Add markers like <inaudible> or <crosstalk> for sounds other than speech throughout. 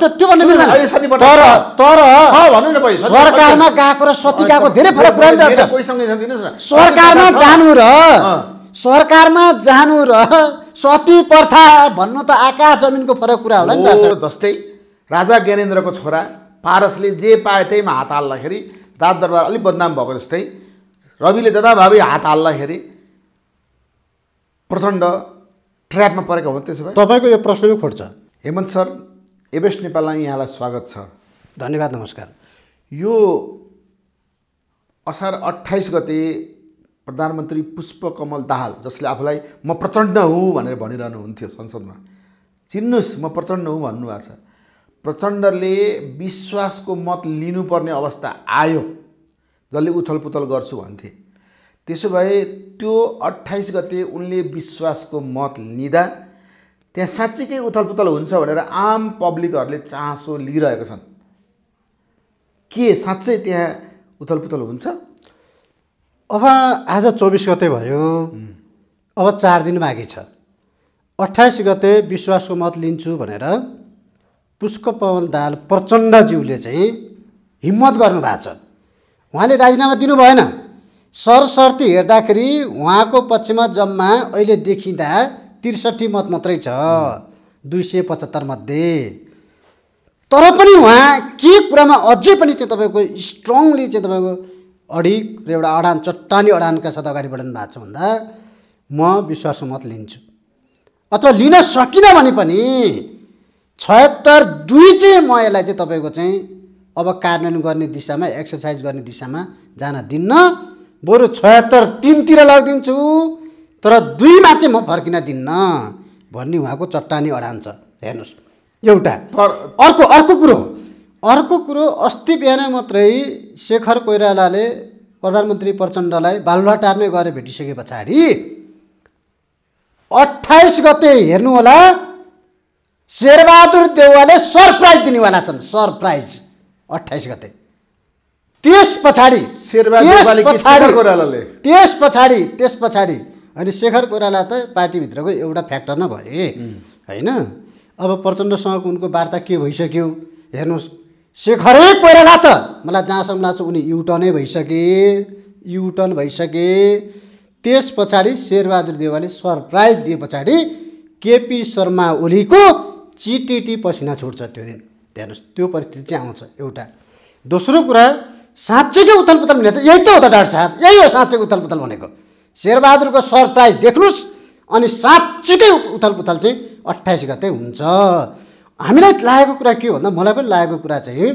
त्यो त्यो भन्नु मिल्दैन तर। तर सरकारमा। गएको र सती गएको धेरै फरक कुरा नि सरकारमा। जानु र। सरकारमा जानु र सती प्रथा भन्नु त आकाश जमिनको फरक कुरा होला नि जस्तै राजा ज्ञानेन्द्रको छोरा पारसले जे पाए त्यहीमा हात हाल्दाखेरि दाद दरबार अलिक बदनाम भएको जस्तै रविले जताभावी हात हाल्दाखेरि प्रचण्ड ट्र्यापमा परेको हो त्यसो भए तपाईँको यो प्रश्नमै खोज्छ हेमन्त सर एभरेस्ट नेपालमा यहाँलाई स्वागत छ। धन्यवाद नमस्कार। यो असार अट्ठाइस गते प्रधानमन्त्री पुष्पकमल दाहाल जसले आफूलाई म प्रचण्ड हुँ भनेर भनिरहनुहुन्थ्यो संसदमा। चिन्नुहोस् म प्रचण्ड हुँ भन्नुभएको छ। प्रचण्डले विश्वासको मत लिनुपर्ने अवस्था आयो जसले उथलपुथल गर्छु भन्थे। त्यसो भए त्यो अट्ठाइस गते उनले विश्वासको मत लिँदा त्यहाँ साँच्चीकै उथलपुथल हुन्छ भनेर आम पब्लिकहरूले चासो लिइरहेका छन्। के साँच्चै त्यहाँ उथलपुथल हुन्छ? अब आज चौबिस गते भयो। अब चार दिन बाँकी छ। अठाइस गते विश्वासको मत लिन्छु भनेर पुष्पकमल दाल प्रचण्डज्यूले चाहिँ हिम्मत गर्नुभएको छ। उहाँले राजीनामा दिनु भएन। सरसर्ती हेर्दाखेरि उहाँको पक्षमा जम्मा अहिले देखिँदा त्रिसठी मत मात्रै छ। दुई सय पचहत्तर मध्ये। तर पनि उहाँ के कुरामा अझै पनि चाहिँ तपाईँको स्ट्रङली चाहिँ तपाईँको अडिक र एउटा अडान चट्टानी अडानका साथ अगाडि बढ्नु भएको छ भन्दा म विश्वासको मत लिन्छु। अथवा लिन सकिनँ भने पनि छयत्तर दुई चाहिँ म यसलाई चाहिँ तपाईँको चाहिँ अब कार्यान्वयन गर्ने दिशामा एक्सर्साइज गर्ने दिशामा जान दिन्न। बरु छयत्तर तिनतिर लगिदिन्छु। तर दुईमा चाहिँ म फर्किन दिन्न भन्ने उहाँको चट्टानी अडान छ। हेर्नुहोस्। एउटा। अर्को अर्को कुरो। अर्को कुरो अस्ति बिहान मात्रै शेखर कोइरालाले प्रधानमन्त्री प्रचण्डलाई बालुवाटारमै गएर भेटिसके पछाडि अठाइस गते हेर्नुहोला शेरबहादुर देउवाले सरप्राइज दिनेवाला छन्। सरप्राइज। अठाइस गते। त्यस पछाडि? त्यस पछाडि त्यस पछाडि अनि शेखर कोइराला त पार्टीभित्रको एउटा फ्याक्टर नै भए होइन? अब प्रचण्डसँगको उनको वार्ता के भइसक्यो? हेर्नुहोस् शेखरै कोइराला त! मलाई जहाँसम्म लाग्छ उनी युटर्नै भइसके युटर्न भइसके। त्यस पछाडि शेरबहादुर देवालले सरप्राइज दिए पछाडि केपी शर्मा ओलीको चिटिटी पसिना छुट्छ त्यो दिन। हेर्नुहोस् त्यो परिस्थिति चाहिँ आउँछ एउटा। दोस्रो कुरा साँच्चैकै उथल पुथल त यही त हो त डाक्टर साहब यही हो साँच्चै उथल पुथल भनेको। शेरबहादुरको सरप्राइज देख्नुहोस् अनि साँच्चीकै उथल पुथल चाहिँ अट्ठाइस गते हुन्छ। हामीलाई लागेको कुरा के हो भन्दा मलाई पनि लागेको कुरा चाहिँ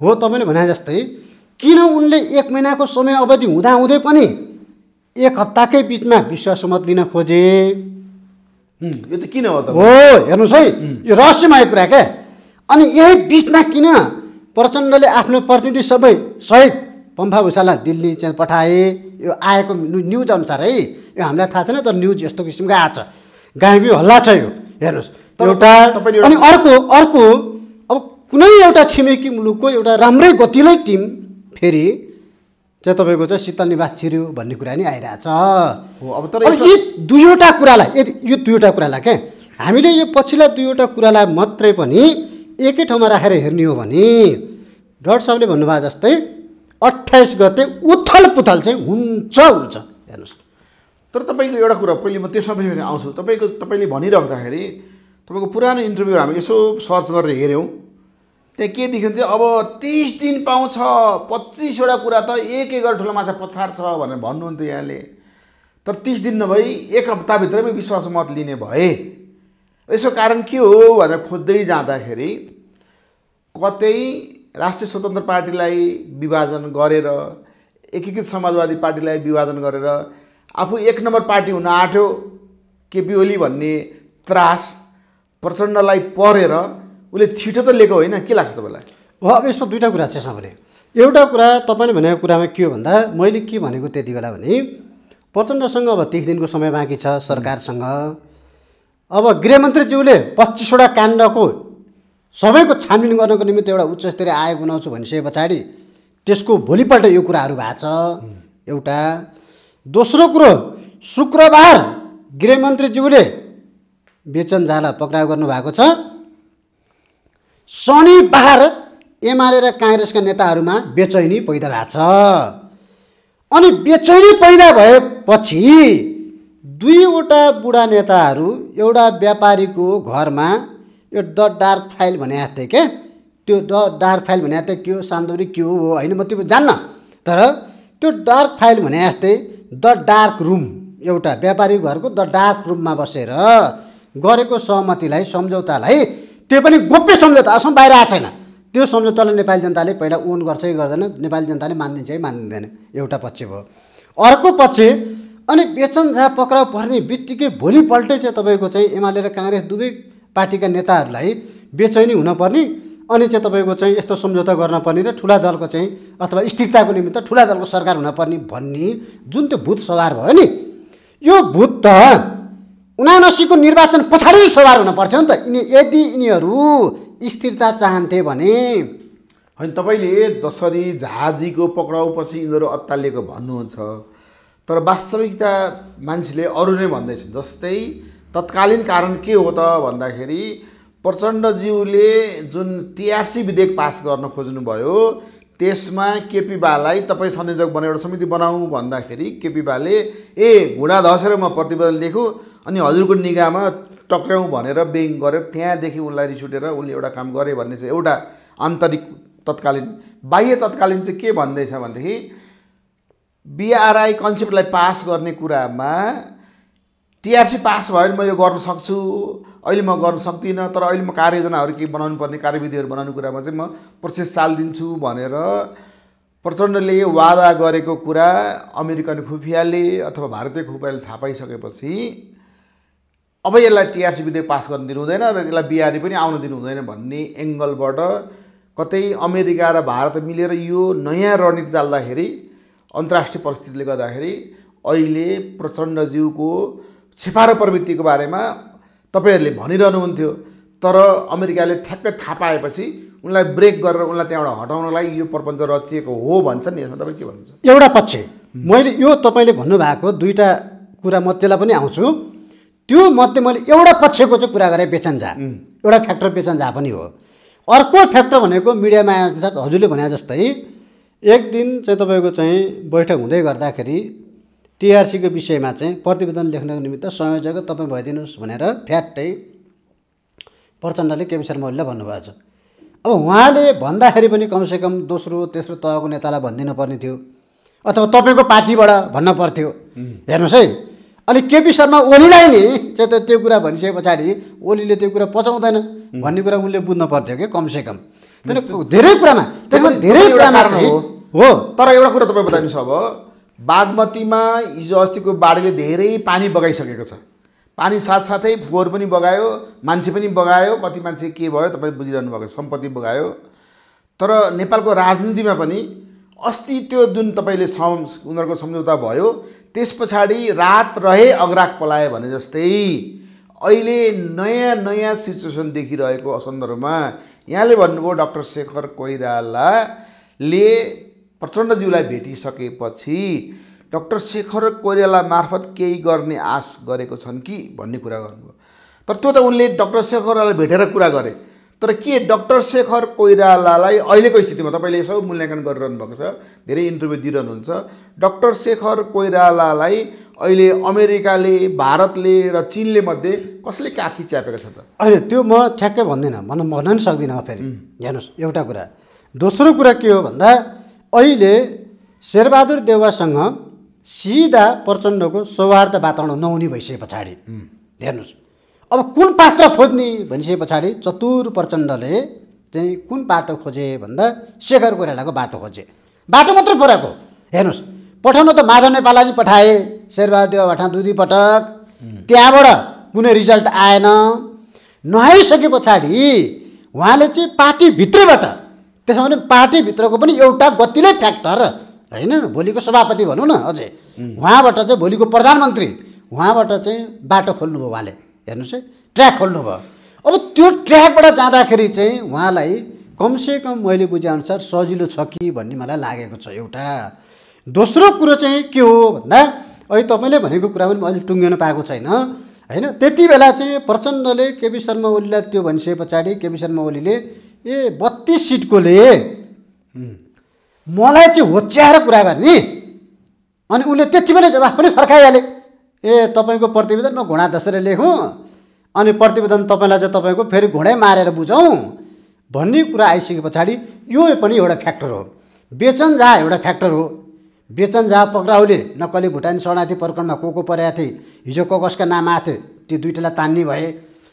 हो तपाईँले भने जस्तै किन उनले एक महिनाको समय अवधि हुँदाहुँदै पनि एक हप्ताकै बिचमा विश्वास मत लिन खोजे? यो चाहिँ किन हो त हो हेर्नुहोस् है। यो रहस्यमय कुरा क्या। अनि यही बिचमा किन प्रचण्डले आफ्नो प्रतिनिधि सबै सहित पम्फा भूषालाई दिल्ली चाहिँ पठाए। यो आएको न्यु- न्युज अनुसार है यो हामीलाई थाहा छैन तर न्युज यस्तो किसिमको आएको छ। हल्ला छ यो हेर्नुहोस्। एउटा अनि अर्को अर्को अब कुनै एउटा छिमेकी मुलुकको एउटा राम्रै गतिलै टिम फेरि चाहिँ तपाईँको चाहिँ शीतल निवास छिर्यो भन्ने कुरा नि आइरहेछ। हो अब तर यी दुईवटा कुरालाई यदि यो दुईवटा कुरालाई क्या हामीले यो पछिल्ला दुईवटा कुरालाई मात्रै पनि एकै ठाउँमा राखेर हेर्ने हो भने डक्टर साहबले भन्नुभयो जस्तै अट्ठाइस गते उथल पुथल चाहिँ हुन्छ हुन्छ। हेर्नुहोस्। तर तपाईँको एउटा कुरा पहिले म त्यसमा पनि आउँछु। तपाईँको तपाईँले भनिराख्दाखेरि तपाईँको पुरानो इन्टरभ्यू हामी यसो सर्च गरेर हेऱ्यौँ। त्यहाँ के देख्यो भने अब तिस दिन पाउँछ पच्चिसवटा कुरा त एक एघार ठुलो माछा पछाड छ भनेर भन्नुहुन्थ्यो यहाँले। तर तिस दिन नभई एक हप्ताभित्रमै विश्वास मत लिने भए। यसो कारण के हो भनेर खोज्दै जाँदाखेरि कतै राष्ट्रिय स्वतन्त्र पार्टीलाई विभाजन गरेर एकीकृत समाजवादी पार्टीलाई विभाजन गरेर आफू एक नम्बर पार्टी हुन आँट्यो केपी ओली भन्ने त्रास प्रचण्डलाई परेर उसले छिटो त लिएको होइन। के लाग्छ तपाईँलाई? अब यसमा दुईवटा कुरा छ भने एउटा कुरा तपाईँले भनेको कुरामा के हो भन्दा मैले के भनेको त्यति बेला भने प्रचण्डसँग अब तिस दिनको समय बाँकी छ सरकारसँग। अब गृहमन्त्रीज्यूले पच्चिसवटा काण्डको सबैको छानबिन गर्नको निमित्त एउटा उच्च स्तरीय आयोग बनाउँछु भनिसके पछाडि त्यसको भोलिपल्ट यो कुराहरू भएको छ। एउटा दोस्रो कुरो शुक्रबार गृहमन्त्रीज्यूले बेचन झाला पक्राउ गर्नुभएको छ। शनिबार एमाले र काङ्ग्रेसका नेताहरूमा बेचैनी पैदा भएको छ। अनि बेचैनी पैदा भएपछि दुईवटा बुढा नेताहरू एउटा व्यापारीको घरमा यो द डार्क फाइल भने जस्तै क्या त्यो द डार्क फाइल भने जस्तै के हो? सान्दोरी के हो? होइन म त्यो जान्न। तर त्यो डार्क फाइल भने जस्तै द डार्क रुम एउटा व्यापारी घरको द डार्क रुममा बसेर गरेको सहमतिलाई सम्झौतालाई त्यो पनि गोप्य सम्झौता अझसम्म बाहिर आएको छैन। त्यो सम्झौतालाई नेपाली जनताले पहिला ओन गर्छ कि गर्दैन? नेपाली जनताले मानिदिन्छ कि मानिदिँदैन? एउटा पक्ष भयो। अर्को पक्ष अनि बेचन झा पक्राउ पर्ने बित्तिकै भोलिपल्टै चाहिँ तपाईँको चाहिँ एमाले र काङ्ग्रेस दुवै पार्टीका नेताहरूलाई बेचैनी हुनपर्ने अनि चाहिँ तपाईँको चाहिँ यस्तो सम्झौता गर्न पर्ने र ठुला दलको चाहिँ अथवा स्थिरताको निमित्त ठुला दलको सरकार हुनपर्ने भन्ने जुन त्यो भूत सवार भयो नि यो भूत त उनासीको निर्वाचन पछाडि सवार हुन पर्थ्यो नि त। यिनी यदि यिनीहरू स्थिरता चाहन्थे भने। होइन तपाईँले झाजीको पक्राउपछि यिनीहरू अत्तालिएको भन्नुहुन्छ तर वास्तविकता मान्छेले अरू नै भन्दैछन्। जस्तै तत्कालीन कारण के हो त भन्दाखेरि प्रचण्डज्यूले जुन टिआरसी विधेयक पास गर्न खोज्नुभयो त्यसमा केपी बालाई तपाईँ संयोजक बनेर एउटा समिति बनाऊ भन्दाखेरि केपी बाले ए घुँडा धसेर म प्रतिवेदन लेखु अनि हजुरको निगाहमा टक्र्याउँ भनेर बेङ गरेर त्यहाँदेखि उसलाई रिस उठेर उसले एउटा काम गरे भन्ने चाहिँ एउटा आन्तरिक तत्कालीन बाह्य तत्कालीन चाहिँ के भन्दैछ भनेदेखि बिआरआई कन्सेप्टलाई पास गर्ने कुरामा टिआरसी पास भयो भने म यो गर्न सक्छु। अहिले म गर्न सक्दिनँ तर अहिले म कार्ययोजनाहरू केही बनाउनु पर्ने कार्यविधिहरू बनाउने कुरामा चाहिँ म प्रोसेस चालिदिन्छु भनेर प्रचण्डले वादा गरेको कुरा अमेरिकन खुफियाले अथवा भारतीय खुफियाले थाहा पाइसकेपछि अब यसलाई टिआरसी विधेयक पास गर्न दिनु हुँदैन र यसलाई बिआरई पनि आउन दिनु हुँदैन भन्ने एङ्गलबाट कतै अमेरिका र भारत मिलेर यो नयाँ रणनीति चाल्दाखेरि अन्तर्राष्ट्रिय परिस्थितिले गर्दाखेरि अहिले प्रचण्डज्यूको छेपारो प्रवृत्तिको बारेमा तपाईँहरूले भनिरहनुहुन्थ्यो तर अमेरिकाले ठ्याक्कै थाहा पाएपछि उनलाई ब्रेक गरेर उनलाई त्यहाँबाट हटाउनलाई यो प्रपञ्च रचिएको हो भन्छ नि यसमा तपाईँ के भन्नुहुन्छ? एउटा पक्ष। मैले यो तपाईँले भन्नुभएको दुईवटा कुरा म त्यसलाई पनि आउँछु। त्यो मध्ये मैले एउटा पक्षको चाहिँ कुरा गरेँ बेचन झा। एउटा फ्याक्टर बेचन झा पनि हो। अर्को फ्याक्टर भनेको मिडियामा आएअनुसार हजुरले भने जस्तै एक दिन चाहिँ तपाईँको चाहिँ बैठक हुँदै गर्दाखेरि टिआरसीको विषयमा चाहिँ प्रतिवेदन लेख्नको निमित्त संयोजक तपाईँ भइदिनुहोस् भनेर फ्याट्टै प्रचण्डले केपी शर्मा ओलीलाई भन्नुभएको छ। अब उहाँले भन्दाखेरि पनि कमसेकम दोस्रो तेस्रो तहको नेतालाई भनिदिनु पर्ने थियो। अथवा तपाईँको पार्टीबाट भन्न पर्थ्यो। हेर्नुहोस् है। अनि केपी शर्मा ओलीलाई नि चाहिँ त त्यो कुरा भनिसके पछाडि ओलीले त्यो कुरा पचाउँदैन भन्ने कुरा उनले बुझ्न पर्थ्यो कि कमसेकम। त्यहाँदेखि धेरै कुरामा त्यहाँदेखि धेरै कुरामा। हो। तर एउटा कुरा तपाईँ बताइदिनुहोस् अब। बागमतीमा हिजो अस्तिको बाढीले धेरै पानी बगाइसकेको छ। पानी साथसाथै फोहोर पनि बगायो मान्छे पनि बगायो कति मान्छे के भयो तपाईँ बुझिरहनु भएको सम्पत्ति बगायो। तर नेपालको राजनीतिमा पनि अस्ति त्यो जुन तपाईँले सम उनीहरूको सम्झौता भयो त्यस पछाडि रात रहे अग्राक पलायो भने जस्तै अहिले नयाँ नयाँ सिचुएसन देखिरहेको सन्दर्भमा यहाँले भन्नुभयो डक्टर शेखर कोइरालाले प्रचण्डज्यूलाई भेटिसकेपछि डक्टर शेखर कोइराला मार्फत केही गर्ने आश गरेको छन् कि भन्ने कुरा गर्नुभयो। तर त्यो त उनले डक्टर शेखर कोइरालालाई भेटेर कुरा गरे। तर के डक्टर शेखर कोइरालालाई अहिलेको स्थितिमा तपाईँले यसो मूल्याङ्कन गरिरहनु भएको छ धेरै इन्टरभ्यू दिइरहनुहुन्छ। डक्टर शेखर कोइरालालाई अहिले अमेरिकाले भारतले र चिनले मध्ये कसले काखी च्यापेको छ त? होइन त्यो म ठ्याक्कै भन्दिनँ। भन्न भन्न पनि सक्दिनँ म फेरि। हेर्नुहोस् एउटा कुरा। दोस्रो कुरा के हो भन्दा अहिले शेरबहादुर देउवासँग सिधा प्रचण्डको सौहार्द वातावरण नहुने भइसके पछाडि हेर्नुहोस्। अब कुन पात्र खोज्ने भनिसके पछाडि चतुर प्रचण्डले चाहिँ कुन बाटो खोजे भन्दा शेखर कोइरालाको बाटो खोजे। बाटो मात्रै फरक हो हेर्नुहोस् पठाउन त माधव नेपाललाई नि पठाए शेरबहादुर देउवाबाट दुई दुई पटक। त्यहाँबाट कुनै रिजल्ट आएन। नआइसके पछाडि उहाँले चाहिँ पार्टीभित्रैबाट त्यसो भने पार्टीभित्रको पनि एउटा गतिलै फ्याक्टर होइन? भोलिको सभापति भनौँ न अझै। उहाँबाट चाहिँ भोलिको प्रधानमन्त्री उहाँबाट चाहिँ बाटो खोल्नुभयो उहाँले। हेर्नुहोस् है ट्र्याक खोल्नुभयो। अब त्यो ट्र्याकबाट जाँदाखेरि चाहिँ उहाँलाई कमसेकम मैले बुझेअनुसार सजिलो छ कि भन्ने मलाई लागेको छ एउटा। दोस्रो कुरो चाहिँ के हो भन्दा अहिले तपाईँले भनेको कुरा पनि अहिले टुङ्गिन पाएको छैन होइन? त्यति बेला चाहिँ प्रचण्डले केपी शर्मा ओलीलाई त्यो भनिसके पछाडि केपी शर्मा ओलीले ए बत्तिस सिटकोले? मलाई चाहिँ होच्याएर कुरा गर्ने। अनि उसले त्यति बेला जवाफ पनि फर्काइहाले। ए तपाईँको प्रतिवेदन म घोडा दसेर लेखौँ। अनि प्रतिवेदन तपाईँलाई चाहिँ तपाईँको फेरि घोडै मारेर बुझौँ भन्ने कुरा आइसके पछाडि यो पनि एउटा फ्याक्टर हो। बेचन जहाँ एउटा फ्याक्टर हो। बेचन जहाँ पक्राउले नक्कली भुटानी शरणार्थी प्रकरणमा को को परेका थिए? हिजो को कसका नाम आएको थियो त्यो दुइटालाई तान्ने भए।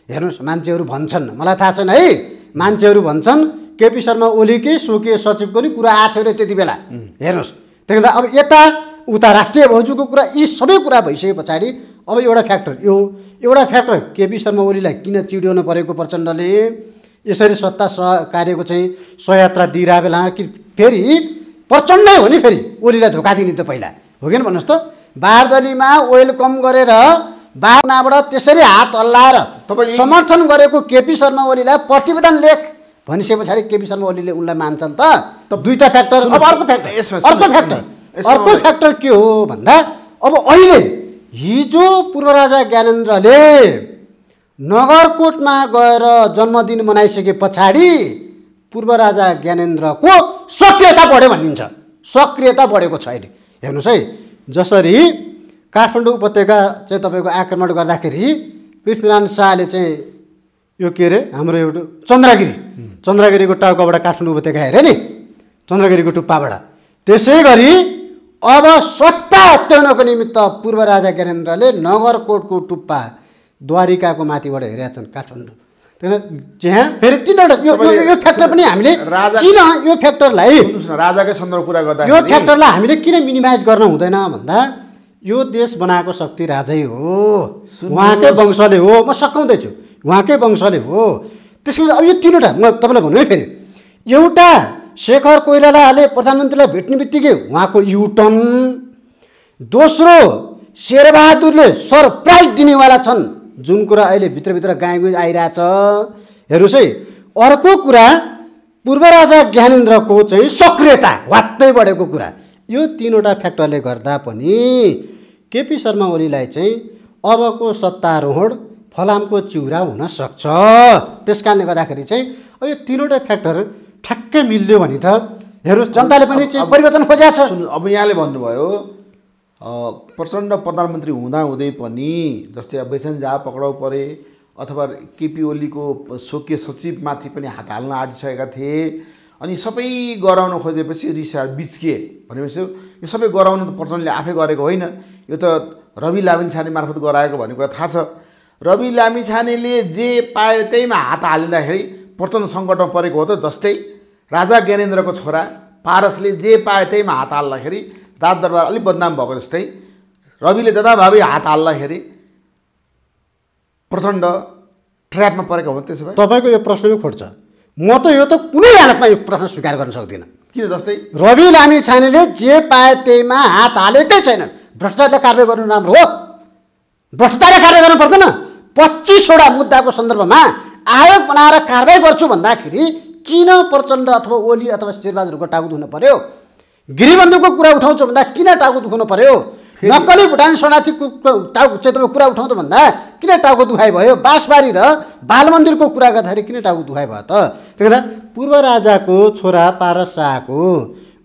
हेर्नुहोस् मान्छेहरू भन्छन्। मलाई थाहा छैन है। मान्छेहरू भन्छन् केपी शर्मा ओलीकै स्वकीय सचिवको नि कुरा आएको थियो अरे त्यति बेला। हेर्नुहोस् त्यही अब यता उता राष्ट्रिय भाउजूको कुरा यी सबै कुरा भइसके पछाडि अब एउटा फ्याक्टर यो एउटा फ्याक्टर केपी शर्मा ओलीलाई किन चिड्याउनु परेको प्रचण्डले? यसरी सत्ता सह कार्यको चाहिँ सहयात्रा दिइरहेको बेला कि फेरि प्रचण्डै हो नि फेरि ओलीलाई धोका दिने त पहिला। हो कि भन्नुहोस् त? बारदलीमा वेलकम गरेर बाहुनाबाट त्यसरी हात हल्लाएर तपाईँले- समर्थन गरेको केपी शर्मा ओलीलाई प्रतिवेदन लेख भनिसके पछाडि केपी शर्मा ओलीले उनलाई मान्छन् त। दुईवटा फ्याक्टर अब अर्को फ्याक्टर अर्को फ्याक्टर अर्को फ्याक्टर के हो भन्दा अब अहिले हिजो पूर्व राजा ज्ञानेन्द्रले नगरकोटमा गएर जन्मदिन मनाइसके पछाडि पूर्व राजा ज्ञानेन्द्रको सक्रियता बढ्यो भनिन्छ। सक्रियता बढेको छ अहिले। हेर्नुहोस् है जसरी काठमाडौँ उपत्यका चाहिँ तपाईँको आक्रमण गर्दाखेरि पृथ्वीनारायण शाहले चाहिँ यो के अरे हाम्रो एउटा चन्द्रगिरी चन्द्रगिरीको टाउकोबाट काठमाडौँ उपत्यका हेऱ्यो नि चन्द्रगिरीको टुप्पाबाट। त्यसै गरी अब सत्ता हत्याउनको निमित्त पूर्व राजा ज्ञानेन्द्रले नगरकोटको टुप्पा द्वारिकाको माथिबाट हेरेका छन् काठमाडौँ। त्यही फेरि तिनवटा यो यो- यो फ्याक्टर पनि हामीले किन यो फ्याक्टरलाई राजाकै सन्दर्भ कुरा यो गर्दाखेरि फ्याक्टरलाई हामीले किन मिनिमाइज गर्न हुँदैन भन्दा यो देश बनाएको शक्ति राजै हो। उहाँकै वंशले हो म सकाउँदैछु उहाँकै वंशले हो। त्यसको अब यो तिनवटा म तपाईँलाई भन्नु है फेरि। एउटा शेखर कोइरालाले प्रधानमन्त्रीलाई भेट्ने बित्तिकै उहाँको युटर्न। दोस्रो शेरबहादुरले सरप्राइज दिनेवाला छन्। जुन कुरा अहिले भित्रभित्र गाई आइरहेछ। हेर्नुहोस् है अर्को कुरा पूर्व राजा ज्ञानेन्द्रको चाहिँ सक्रियता वात्तै बढेको कुरा। यो तिनवटा फ्याक्टरले गर्दा पनि केपी शर्मा ओलीलाई चाहिँ अबको सत्तारोहण फलामको चिउरा हुन सक्छ। त्यस कारणले गर्दाखेरि चाहिँ अब यो तिनवटा फ्याक्टर ठ्याक्कै मिल्यो भने त हेर्नुहोस् जनताले पनि चाहिँ परिवर्तन खोजेको छ। अब यहाँले भन्नुभयो प्रचण्ड प्रधानमन्त्री हुँदाहुँदै पनि जस्तै अब बेचन झा पक्राउ परे अथवा केपी ओलीको स्वकीय सचिवमाथि पनि हात हाल्न आँटिसकेका थिए अनि सबै गराउन खोजेपछि रिसा बिच्किए भनेपछि यो सबै गराउन त प्रचण्डले आफै गरेको होइन। यो त रवि लामिछाने मार्फत गराएको भन्ने कुरा थाहा छ। रवि लामिछानेले जे पायो त्यहीमा हात हालिँदाखेरि प्रचण्ड सङ्कटमा परेको हो त जस्तै राजा ज्ञानेन्द्रको छोरा पारसले जे पायो त्यहीमा हात हाल्दाखेरि राजदरबार अलिक बदनाम भएको जस्तै रविले जताभावी हात हाल्दाखेरि प्रचण्ड ट्र्यापमा परेको हो त्यसो भए। तपाईँको यो प्रश्न पनि खोज्छ म त यो त कुनै हालतमा यो प्रश्न स्वीकार गर्न सक्दिनँ। किन जस्तै? रवि लामी छानेले जे पाए त्यहीमा हात हालेकै छैन भ्रष्टाचारले कारवाही गर्नु राम्रो हो। भ्रष्टाचारले कारवाही गर्नु पर्दैन। पच्चिसवटा मुद्दाको सन्दर्भमा आयोग बनाएर कारवाही गर्छु भन्दाखेरि किन प्रचण्ड अथवा ओली अथवा शेरबहादुरको टाउको दुख्नु पर्यो? गिरिबन्धुको कुरा उठाउँछु भन्दा किन टाउको दुख्नु पर्यो? नक्कली भुटानी शरणार्थीको टाउको चाहिँ तपाईँ कुरा उठाउँछु भन्दा किन टाउको दुखाइ भयो? बाँसबारी र बाल मन्दिरको कुरा गर्दाखेरि किन टाउको दुखाइ भयो त? त्यही भएर पूर्व राजाको छोरा पारस शाहको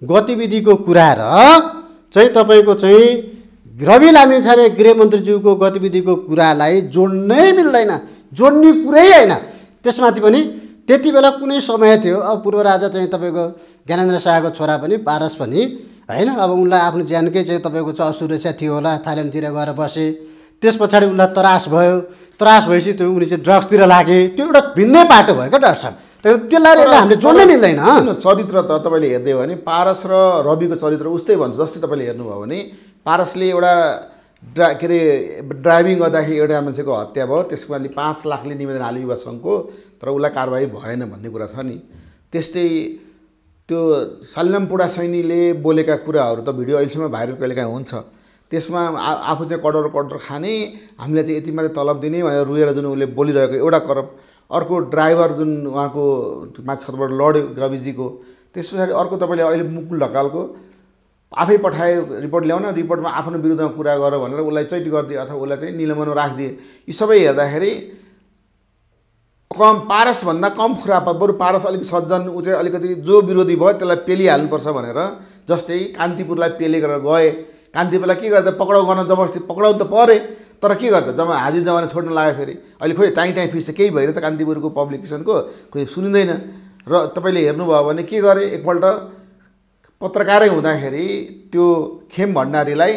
गतिविधिको कुरा र चाहिँ तपाईँको चाहिँ रवि लामिछाने गृहमन्त्रीज्यूको गतिविधिको कुरालाई जोड्नै मिल्दैन। जोड्ने कुरै होइन। त्यसमाथि पनि त्यति बेला कुनै समय थियो। अब पूर्व राजा चाहिँ तपाईँको ज्ञानेन्द्र शाहको छोरा पनि पारस पनि होइन? अब उनलाई आफ्नो ज्यानकै चाहिँ तपाईँको चाहिँ असुरक्षा थियो होला थाइल्यान्डतिर गएर बसे। त्यस पछाडि उसलाई त्रास भयो। त्रास भएपछि त्यो उनी चाहिँ ड्रग्सतिर लागे। त्यो एउटा भिन्नै बाटो भयो क्या डाक्टर साहब तर त्यसलाई यसलाई हामीले जोड्नै मिल्दैन। चरित्र त तपाईँले हेर्दै हो भने पारस र रविको चरित्र उस्तै भन्छ। जस्तै तपाईँले हेर्नुभयो भने पारसले एउटा ड्रा के अरे ड्राइभिङ गर्दाखेरि एउटा मान्छेको हत्या भयो त्यसको लागि पाँच लाखले निवेदन हाल्यो युवा सङ्घको तर उसलाई कारवाही भएन भन्ने कुरा छ नि। त्यस्तै त्यो सालिमपुडा सैनीले बोलेका कुराहरू त भिडियो अहिलेसम्म भाइरल कहिलेकाहीँ हुन्छ। त्यसमा आफू चाहिँ करोड करोड खाने हामीलाई चाहिँ यति मात्रै तलब दिने भनेर रुएर जुन उसले बोलिरहेको एउटा करप अर्को ड्राइभर जुन उहाँको माथि छतबाट लड्यो रविजीको त्यस पछाडि अर्को तपाईँले अहिले मुकुल ढकालको आफै पठायो रिपोर्ट ल्याउन रिपोर्टमा आफ्नो विरुद्धमा कुरा गर भनेर उसलाई चैटी गरिदिए अथवा उसलाई चाहिँ निलम्बनमा राखिदिए। यी सबै हेर्दाखेरि कम पारसभन्दा कम खुराप बरु पारस अलिक सज्जन ऊ चाहिँ अलिकति जो विरोधी भयो त्यसलाई पेलिहाल्नुपर्छ भनेर जस्तै कान्तिपुरलाई पेले गरेर गए। कान्तिपुरलाई के गर्दा पक्राउ गर्न जबरजस्ती पक्राउ त परे तर के गर्दा जब हाजिर जमाना छोड्न लाग्यो फेरि। अहिले खोइ टाइम टाइम फिस केही भइरहेछ कान्तिपुरको पब्लिकेसनको खोइ सुनिँदैन। र तपाईँले हेर्नुभयो भने के गरे एकपल्ट पत्रकारै हुँदाखेरि त्यो खेम भण्डारीलाई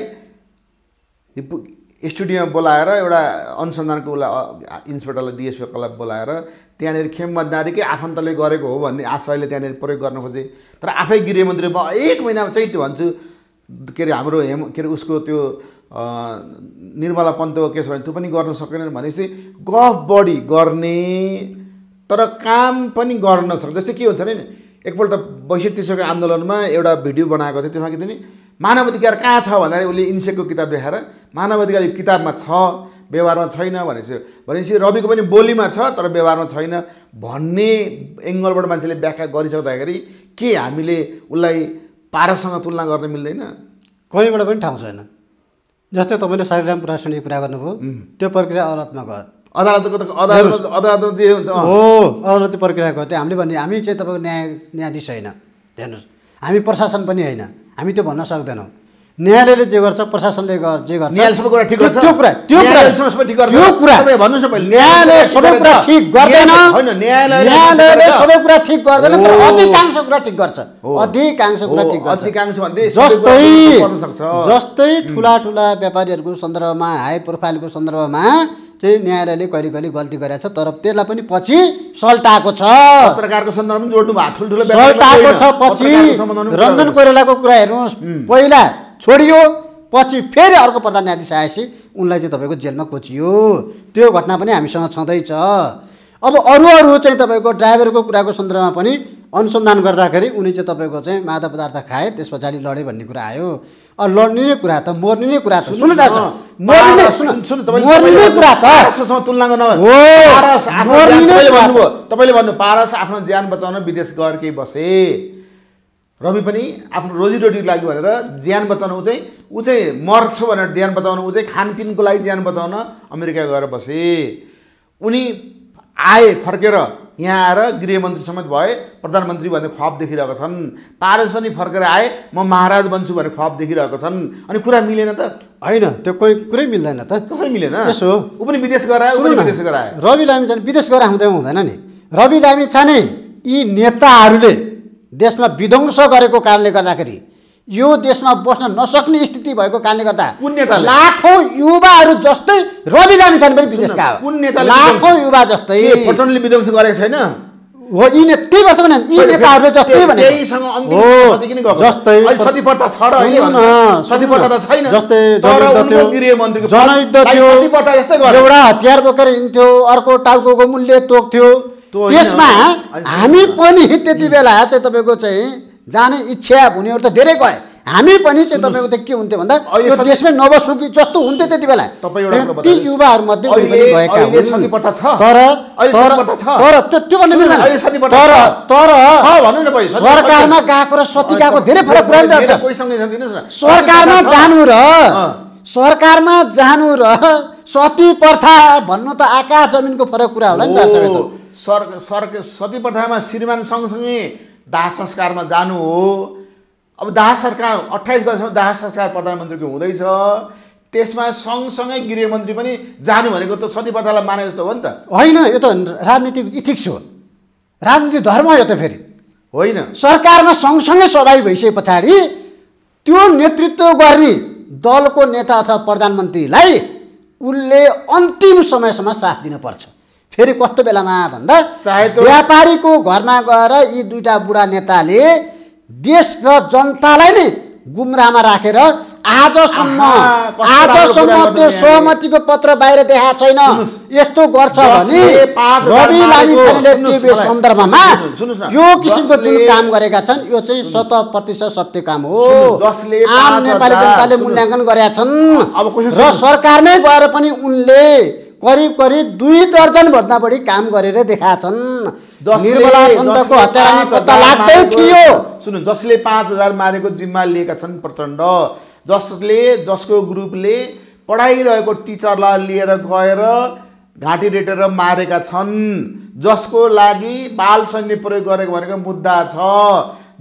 स्टुडियोमा बोलाएर एउटा अनुसन्धानको उसलाई इन्सपेक्टरलाई डिएसपीकोलाई बोलाएर त्यहाँनिर खेम भण्डारीकै आफन्तले गरेको हो भन्ने आशयले त्यहाँनिर प्रयोग गर्न खोजे। तर आफै गृहमन्त्री म एक महिनामा चाहिँ त्यो भन्छु के अरे हाम्रो हेम के अरे उसको त्यो निर्मला पन्तको केस भने त्यो पनि गर्न सकेनन् भनेपछि गफ बढी गर्ने तर काम पनि गर्न नसक्छ जस्तै के हुन्छ नि एकपल्ट बैसठी त्रिसठी आन्दोलनमा एउटा भिडियो बनाएको थियो त्यसमा के थियो नि मानव अधिकार कहाँ छ? भन्दाखेरि उसले इन्सेकको किताब देखाएर मानव अधिकार यो किताबमा छ व्यवहारमा छैन भनेपछि भनेपछि रविको पनि बोलीमा छ तर व्यवहारमा छैन भन्ने एङ्गलबाट मान्छेले व्याख्या गरिसक्दाखेरि के हामीले उसलाई पारससँग तुलना गर्न मिल्दैन? कोहीबाट पनि ठाउँ छैन। जस्तै तपाईँले सारीराम प्रशासनिक कुरा गर्नुभयो त्यो प्रक्रिया अदालतमा गयो अदालतको त अदालत अदालतमा जे हुन्छ। हो अदालती प्रक्रिया गयो त्यो हामीले भन्ने हामी चाहिँ तपाईँको न्याय न्यायाधीश होइन हेर्नुहोस् हामी प्रशासन पनि होइन हामी त्यो भन्न सक्दैनौँ न्यायालयले जे गर्छ प्रशासनले गर- जे गर्छ न्यायालय सबै कुरा ठिक गर्छ? त्यो- कुरा त्यो कुरा ठिक गर्छ? त्यो कुरा तपाईँ भन्नुहोस् न पहिले, न्यायालय सबै कुरा ठिक गर्दैन न्यायालय- होइन, न्यायालयले। सबै कुरा ठिक गर्दैन तर हो। अधिकांश कुरा ठिक गर्छ। अधिकांश कुरा ठिक गर्छ अधिकांश भन्दै जस्तै। जस्तै ठुला ठुला व्यापारीहरूको सन्दर्भमा हाई प्रोफाइलको सन्दर्भमा चाहिँ न्यायालयले कहिले कहिले गल्ती गरेको छ तर त्यसलाई पनि पछि सल्टाएको छ। पत्रकारको सन्दर्भमा जोड्नु भएको ठुल्ठुलो सल्टाएको छ पछि रञ्जन कोइरालाको कुरा हेर्नुहोस् पहिला छोडियो पछि फेरि अर्को प्रधान न्यायाधीश आएपछि उनलाई चाहिँ तपाईँको जेलमा कोचियो त्यो घटना पनि हामीसँग छँदैछ। अब अरू अरू चाहिँ तपाईँको ड्राइभरको कुराको सन्दर्भमा पनि अनुसन्धान गर्दाखेरि उनी चाहिँ तपाईँको चाहिँ मादक पदार्थ खाए त्यस पछाडि लडे भन्ने कुरा आयो। लड्ने नै कुरा त मर्ने नै कुरा त। सुन्नु डाक्टर तपाईँले भन्नु पारस आफ्नो ज्यान बचाउन विदेश गएर केही बसे। रवि पनि आफ्नो रोजीरोटीको लागि भनेर ज्यान बचाउन ऊ चाहिँ ऊ चाहिँ मर्छ भनेर ज्यान बचाउन ऊ चाहिँ खानपिनको लागि ज्यान बचाउन अमेरिका गएर बसे। उनी आए फर्केर यहाँ आएर गृहमन्त्री समेत भए प्रधानमन्त्री भन्ने ख्वाब देखिरहेका छन्। पारस पनि फर्केर आए म महाराज बन्छु भन्ने ख्वाब देखिरहेका छन्। अनि कुरा मिलेन त? होइन त्यो कोही कुरै मिल्दैन त। कसरी मिलेन? यसो हो। ऊ पनि विदेश सुन्नु पनि विदेश गएर आयो। रवि लामी छाने विदेश गएर हुँदै हुँदैन नि। रवि लामी छाने यी नेताहरूले देशमा विध्वंस गरेको कारणले गर्दाखेरि यो देशमा बस्न नसक्ने स्थिति भएको कारणले गर्दा? लाखौँ युवाहरू जस्तै रवि लामी छाने पनि विदेश सुन्न, गयो कुन नेताले लाखौँ युवा जस्तै। प्रचण्डले विध्वंस गरेको छैन? हो यी ने त्यही वर्ष भने यी नेताहरूले जस्तै भने? जस्तै अहिले सती प्रथा छ र अहिले सुन्नु न, भन्छ। सती सुन्नु प्रथा न। त छैन। जस्तै जनयुद्ध थियो। एउटा हतियार बोकेर हिँड्थ्यो अर्को टाउको मूल्य तोक्थ्यो। त्यसमा हामी पनि त्यति बेला चाहिँ तपाईँको चाहिँ जाने इच्छा हुनेहरू त धेरै गए हामी पनि चाहिँ तपाईँको त के हुन्थ्यो भन्दा यो देशमै नवसुकी जस्तो हुन्थ्यो त्यति बेला ती। युवाहरूमध्ये गएका? तर तर? तर तर सरकारमा। गएको र सती गएको धेरै फरक कुरा सरकारमा? जानु र। सरकारमा जानु र सती प्रथा भन्नु त आकाश जमिनको फरक कुरा होला नि सती प्रथामा श्रीमान सँगसँगै दाह संस्कारमा जानु हो। अब दाह सरकार अठाइस गतेसम्म दाह संस्कार प्रधानमन्त्रीको हुँदैछ। त्यसमा सँगसँगै गृहमन्त्री पनि जानु भनेको त सती प्रथालाई माने जस्तो हो नि त। होइन यो त राजनीतिक इथिक्स हो। राजनीतिक धर्म हो यो त फेरि। होइन। सरकारमा सँगसँगै सहभागी भइसके पछाडि त्यो नेतृत्व गर्ने दलको नेता अथवा प्रधानमन्त्रीलाई उसले अन्तिम समयसम्म साथ दिनुपर्छ। फेरि कस्तो बेलामा भन्दा व्यापारीको घरमा गएर यी दुईटा बुढा नेताले देश र जनतालाई नै गुमराहमा राखेर आजसम्म आजसम्म त्यो। सहमतिको पत्र बाहिर देखाएको छैन। यस्तो गर्छ भने रवि लामी मारेको- छानेले सुन्नुहोस् त्यो सन्दर्भमा। यो किसिमको जुन काम गरेका छन् यो चाहिँ शत प्रतिशत सत्य काम हो जसले आम नेपाली जनताले। मूल्याङ्कन गरेका छन् र। सरकारमै गएर पनि उनले करिब करिब दुई दर्जन भन्दा बढी काम गरेर देखाएका छन्। जसले- निर्मला पन्तको जसले हत्यारानी पाँच पत्ता हजार लाग्दै मारेको- थियो। सुन्नु जसले पाँच हजार मारेको जिम्मा लिएका छन् प्रचण्ड। जसले जसको ग्रुपले पढाइरहेको टिचरलाई लिएर गएर घाँटी रेटेर मारेका छन्। जसको लागि बाल सैन्य प्रयोग गरेको भनेको मुद्दा छ।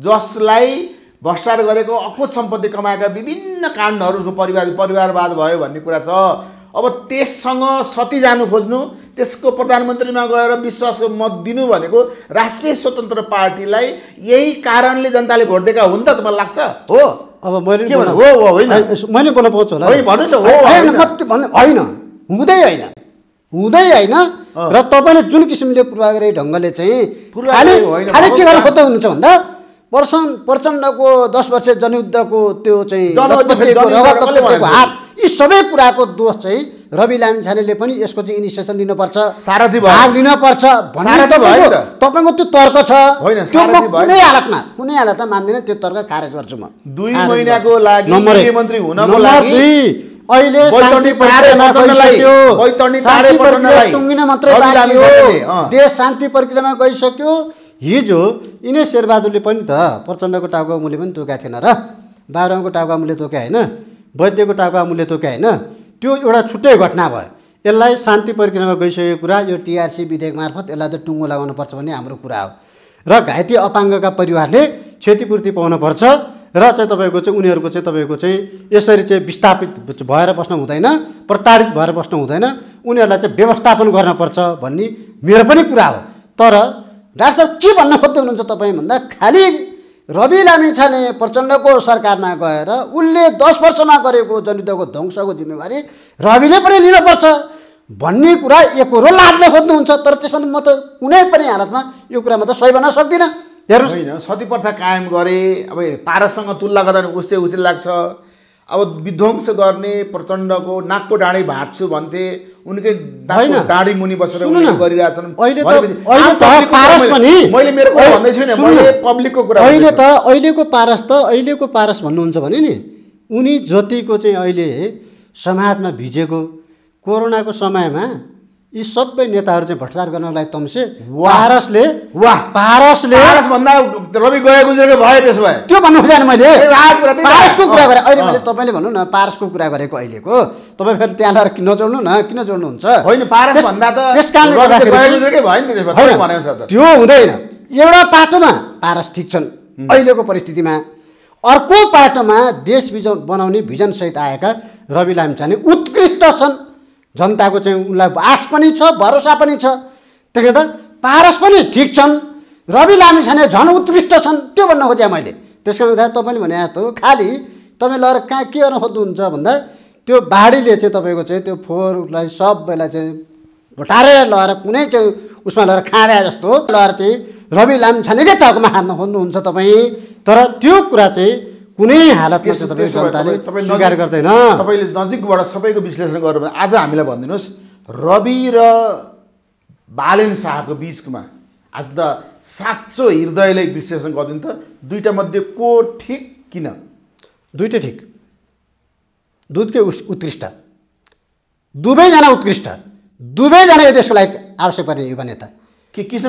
जसलाई भ्रष्टाचार गरेको अकुत सम्पत्ति कमाएका विभिन्न काण्डहरूको परिवार परिवारवाद भयो भन्ने कुरा छ। अब त्यससँग सती जानु खोज्नु त्यसको प्रधानमन्त्रीमा गएर विश्वासको मत दिनु भनेको राष्ट्रिय स्वतन्त्र पार्टीलाई यही कारणले जनताले भोट दिएका हुन् त तपाईँलाई लाग्छ? हो। अब मैले के भन्नु? बोल्न- हो, हो, होइन। मैले बोल्न पाउँछु होला। होइन, हुँदै होइन। हुँदै होइन। र तपाईँले जुन किसिमले पूर्वाग्रही ढङ्गले चाहिँ खालि के गर्न खोज्दै हुनुहुन्छ भन्दा प्रचण्ड प्रचण्डको दस वर्ष जनयुद्धको त्यो चाहिँ? हात। यी सबै कुराको दोष चाहिँ रवि लामिछानेले पनि यसको चाहिँ इनिसिएसन लिनुपर्छ। सारथी। भाग लिनुपर्छ तपाईँको त्यो तर्क छ। होइन, कुनै। हालतमा कुनै हालतमा मान्दिनँ त्यो तर्क खारेज गर्छु म। दुई महिनाको। लागि। मुख्यमन्त्री हुनको लागि अहिले टुङ्गिन मात्रै बाँकी हो। देश शान्ति प्रक्रियामा गइसक्यो। हिजो यिनै शेरबहादुरले पनि त प्रचण्डको टाउको मुले पनि तोकेको थिएन र। बाह्रौँको टाउको मुले तोके होइन। वैद्यको टाउको मुले तोके होइन? त्यो एउटा छुट्टै घटना भयो। यसलाई शान्ति प्रक्रियामा गइसकेको कुरा यो टिआरसी विधेयक मार्फत यसलाई त टुङ्गो लगाउनुपर्छ भन्ने हाम्रो कुरा हो। र घाइते अपाङ्गका परिवारले क्षतिपूर्ति पाउनुपर्छ र चाहिँ तपाईँको चाहिँ उनीहरूको चाहिँ तपाईँको चाहिँ यसरी चाहिँ विस्थापित भएर बस्नु हुँदैन प्रताडित भएर बस्नु हुँदैन उनीहरूलाई चाहिँ व्यवस्थापन गर्नुपर्छ भन्ने मेरो पनि कुरा हो। तर डाक्टर साहब के भन्न खोज्दै हुनुहुन्छ तपाईँ भन्दा? खालि रवि लामिछाने प्रचण्डको सरकारमा गएर उसले दस वर्षमा गरेको जनयुद्धको ध्वंसको जिम्मेवारी रविले पनि लिनुपर्छ। भन्ने कुरा एकरो लाद्न खोज्नुहुन्छ तर त्यसमा म त कुनै पनि हालतमा यो कुरामा त सही भन्न सक्दिनँ। होइन सती प्रथा कायम गरे अब पारससँग तुलना गर्दा उस्तै उचित लाग्छ। अब विध्वंस गर्ने प्रचण्डको नाकको डाँडी भाँच्छु भन्थे उनकै डाँडी मुनि बसेर। गरिरहेछन् अहिले त। अहिलेको पारस त अहिलेको पारस भन्नुहुन्छ भने नि उनी जतिको चाहिँ अहिले समाजमा भिजेको कोरोनाको समयमा यी सबै नेताहरू चाहिँ भ्रष्टाचार गर्नको लागि तम्से। पारसले वाह। पारसले पारसभन्दा रवि गए गुजेको भयो त्यसो भए। त्यो भन्नु खोजेन मैले। पारसको कुरा गरेँ अहिले। मैले तपाईँले भन्नु न पारसको कुरा गरेको अहिलेको। तपाईँ फेरि त्यहाँ लगाएर किन नजोड्नु न? किन जोड्नुहुन्छ? होइन पारस भन्दा त त्यस कारणले गर्दाखेरि गुज्रेकै त्यो हुँदैन। एउटा पाटोमा पारस ठिक छन्। अहिलेको परिस्थितिमा। अर्को पाटोमा देश भिजन बनाउने भिजनसहित आएका रवि लामिछाने उत्कृष्ट छन्। जनताको चाहिँ उनलाई आश पनि छ भरोसा पनि छ। त्यसले गर्दा पारस पनि ठिक छन्। रवि लामिछाने झन् उत्कृष्ट छन् त्यो भन्न खोजेँ मैले। त्यस कारणले गर्दा तपाईँले भने जस्तो खालि तपाईँ लगेर कहाँ के गर्न खोज्नुहुन्छ? भन्दा त्यो बाढीले चाहिँ तपाईँको चाहिँ त्यो फोहोरलाई सबैलाई चाहिँ भटारेर लगेर कुनै चाहिँ उसमा लगेर खाँदा जस्तो लगेर चाहिँ रवि लामिछानेकै टाउकोमा हान्न खोज्नुहुन्छ तपाईँ। तर त्यो कुरा चाहिँ कुनै हालतमा चाहिँ जनताले स्वीकार गर्दैन। तपाईँले नजिकबाट सबैको विश्लेषण गर्नु भने आज हामीलाई भनिदिनुहोस् रवि र बालेन शाहको बिचमा आज त साँचो हृदयले विश्लेषण गरिदिनु त दुईवटा मध्ये को ठिक किन? दुइटै ठिक। दुधकै उस उत्कृष्ट। दुवैजना उत्कृष्ट। दुवैजना यो देशको लागि आवश्यक पर्ने युवा नेता। कि कृष्ण